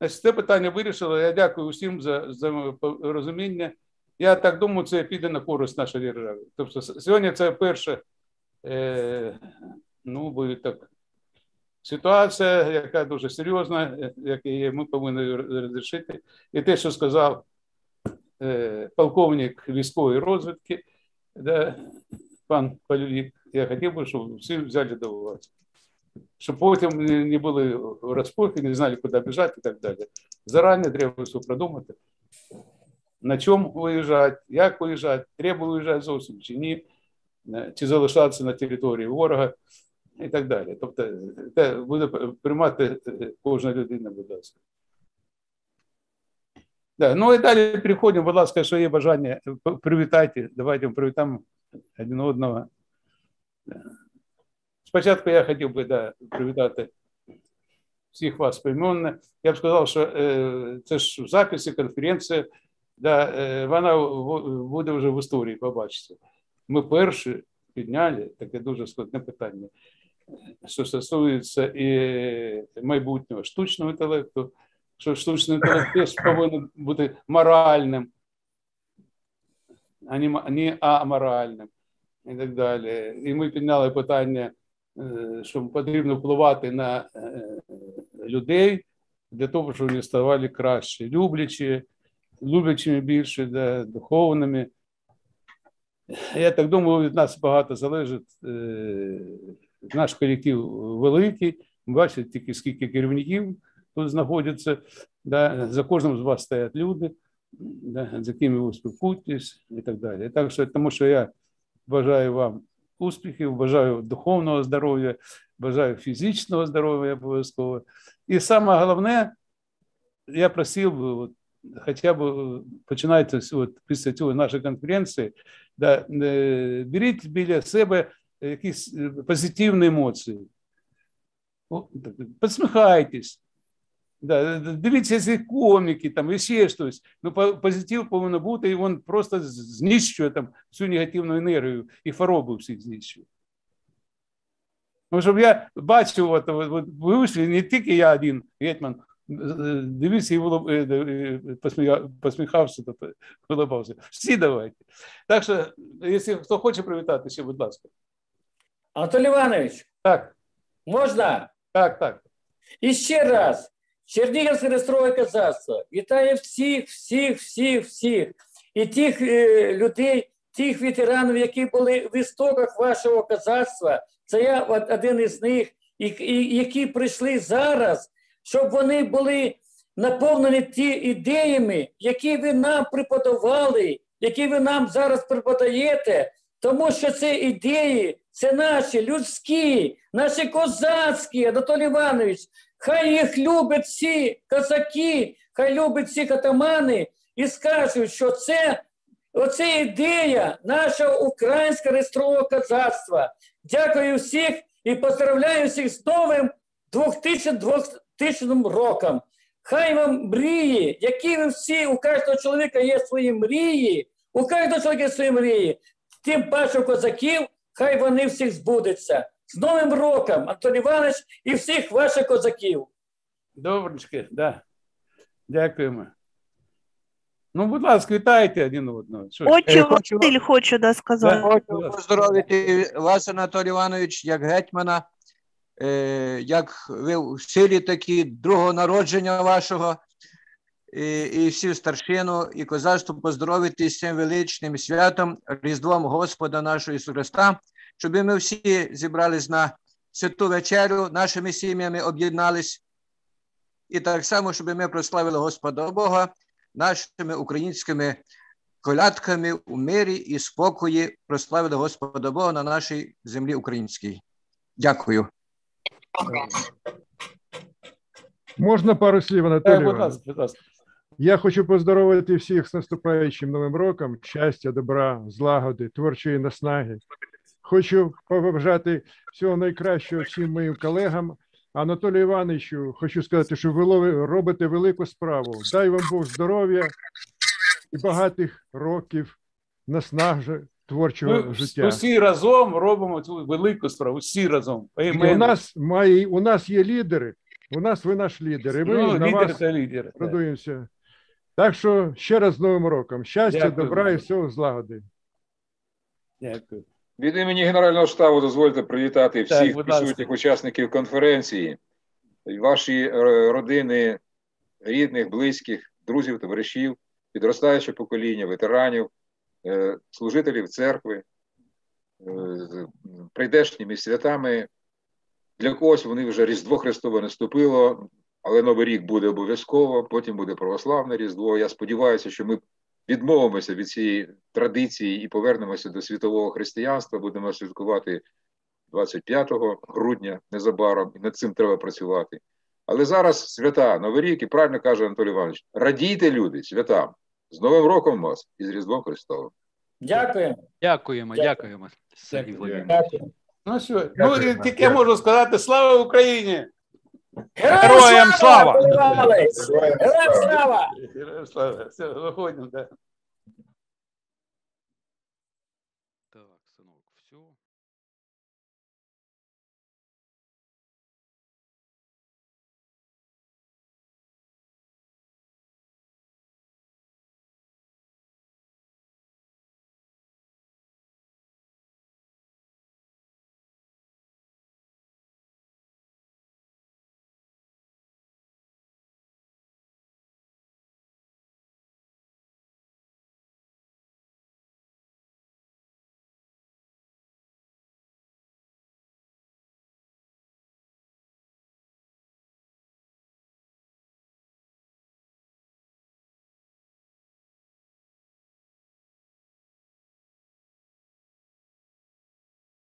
Значить, це питання вирішило. Я дякую усім за, за розуміння. Я так думаю, це піде на користь нашої держави. Тобто сьогодні це перше, е, ну, так, ситуація, яка дуже серйозна, е, яку ми повинні розрішити. І те, що сказав е, полковник військової розвідки, да, пан Полювік, я хотів би, щоб всі взяли до уваги. Щоб потім не були в розпухи, не знали, куди біжати і так далі. Зарані треба все продумати. На чому виїжджати, як виїжджати, треба виїжджати зовсім чи ні, е, чи залишатися на території ворога і так далі. Тобто це буде приймати е, кожна людина, будь ласка. Да, ну і далі переходимо, будь ласка, якщо є бажання, привітайте, давайте привітаємо один одного. Спочатку я хотів би да, привітати всіх вас поіменно. Я б сказав, що е, це ж в записі конференція, да, е, вона в- буде вже в історії, побачите. Ми перші підняли таке дуже складне питання, що стосується і майбутнього штучного інтелекту, що штучний інтелект теж повинен бути моральним, а не, аморальним і так далі. І ми підняли питання, е, що потрібно впливати на е, людей для того, щоб вони ставали краще, люблячі, люблячими більше, да, духовними. Я так думаю, від нас багато залежить. Е, Наш колектив великий. Бачите, тільки скільки керівників тут знаходяться. Да, За кожним з вас стоять люди, да, з якими ви спілкуєтесь і так далі. Так що, тому що я бажаю вам успіхів, бажаю духовного здоров'я, бажаю фізичного здоров'я обов'язково. І саме головне, я просив би, от, хоча б е, починайте от, після цього нашої конференції, да, е, беріть біля себе якісь е, позитивні емоції. Посміхайтесь. Да, дивіться ці коміки, там і ще щось. Ну, позитив повинен бути, і він просто знищує там всю негативну енергію і хвороби всіх знищує. Ну, щоб я бачив, от, от, ви вийшли, не тільки я один гетьман, е, дивився і е, е, посміхався, вилибався. Всі давайте. Так що, якщо хто хоче привітати, будь ласка. Анатолій Іванович, Так, можна? так, так. І ще раз, Чернігівське реєстрове козацтво вітає всіх, всіх, всіх, всіх. І тих е, людей, тих ветеранів, які були в істоках вашого козацтва, це я от один із них, і, і, які прийшли зараз, щоб вони були наповнені ті ідеями, які ви нам преподавали, які ви нам зараз преподаєте, тому що це ідеї, це наші людські, наші козацькі, Анатолій Іванович. Хай їх люблять всі козаки, хай люблять всі катамани і скажуть, що це оце ідея нашого українського реєстрового козацтва. Дякую всіх і поздравляю всіх з новим 2000 роком. Хай вам мрії, які ви всі, у кожного чоловіка є свої мрії, у кожного чоловіка є свої мрії. Тим паче козаків, хай вони всіх збудуться. З Новим роком, Антон Іванович, і всіх ваших козаків. Доброчки, да. Дякуємо. Ну, будь ласка, вітайте один одного. Що ж. Отче Е, хочу- Василь хоче да, Я сказати. хочу поздоровити вас, Анатолій Іванович, як гетьмана, е, як ви в силі такі другого народження вашого, і, і всю старшину, і козацтво поздоровити з цим величним святом, Різдвом Господа нашого Ісуса Христа, щоб ми всі зібрались на святу вечерю, нашими сім'ями об'єднались, і так само, щоб ми прославили Господа Бога нашими українськими колядками у мирі і спокої прославили Господа Бога на нашій землі українській. Дякую. Можна пару слів, Так, Анатолій будь ласка, будь ласка. Я хочу поздоровити всіх з наступаючим новим роком, щастя, добра, злагоди, творчої наснаги. Хочу побажати всього найкращого всім моїм колегам. Анатолію Івановичу, хочу сказати, що ви робите велику справу. Дай вам Бог здоров'я і багатих років наснаги творчого Ми життя. усі разом робимо цю велику справу, всі разом. І у нас має, у нас є лідери. У нас ви наш лідер. І ми Ну, на лідер вас це лідер. так. радуємося. Так що ще раз з Новим роком. Щастя, Дякую. добра і всього злагоди. Дякую. Від імені Генерального штабу дозвольте привітати всіх ласка. присутніх учасників конференції, ваші е, родини, рідних, близьких, друзів, товаришів, підростаюче покоління, ветеранів, е, служителів церкви, е, з прийдешніми святами. Для когось вони вже Різдво Христове наступило, але Новий рік буде обов'язково, потім буде православне Різдво. Я сподіваюся, що ми відмовимося від цієї традиції і повернемося до світового християнства. Будемо святкувати 25 грудня незабаром, і над цим треба працювати. Але зараз свята, Новий рік, і правильно каже Анатолій Іванович, радійте люди святам. З Новим роком вас і з Різдвом Христовим. Дякуємо. Дякуємо, Дякую. дякуємо, Сергій Дякую. Дякую. Ну що, ну тільки я можу сказати слава Україні! Героям слава! Героям слава! Героям слава! Героям слава! Все, виходимо, да.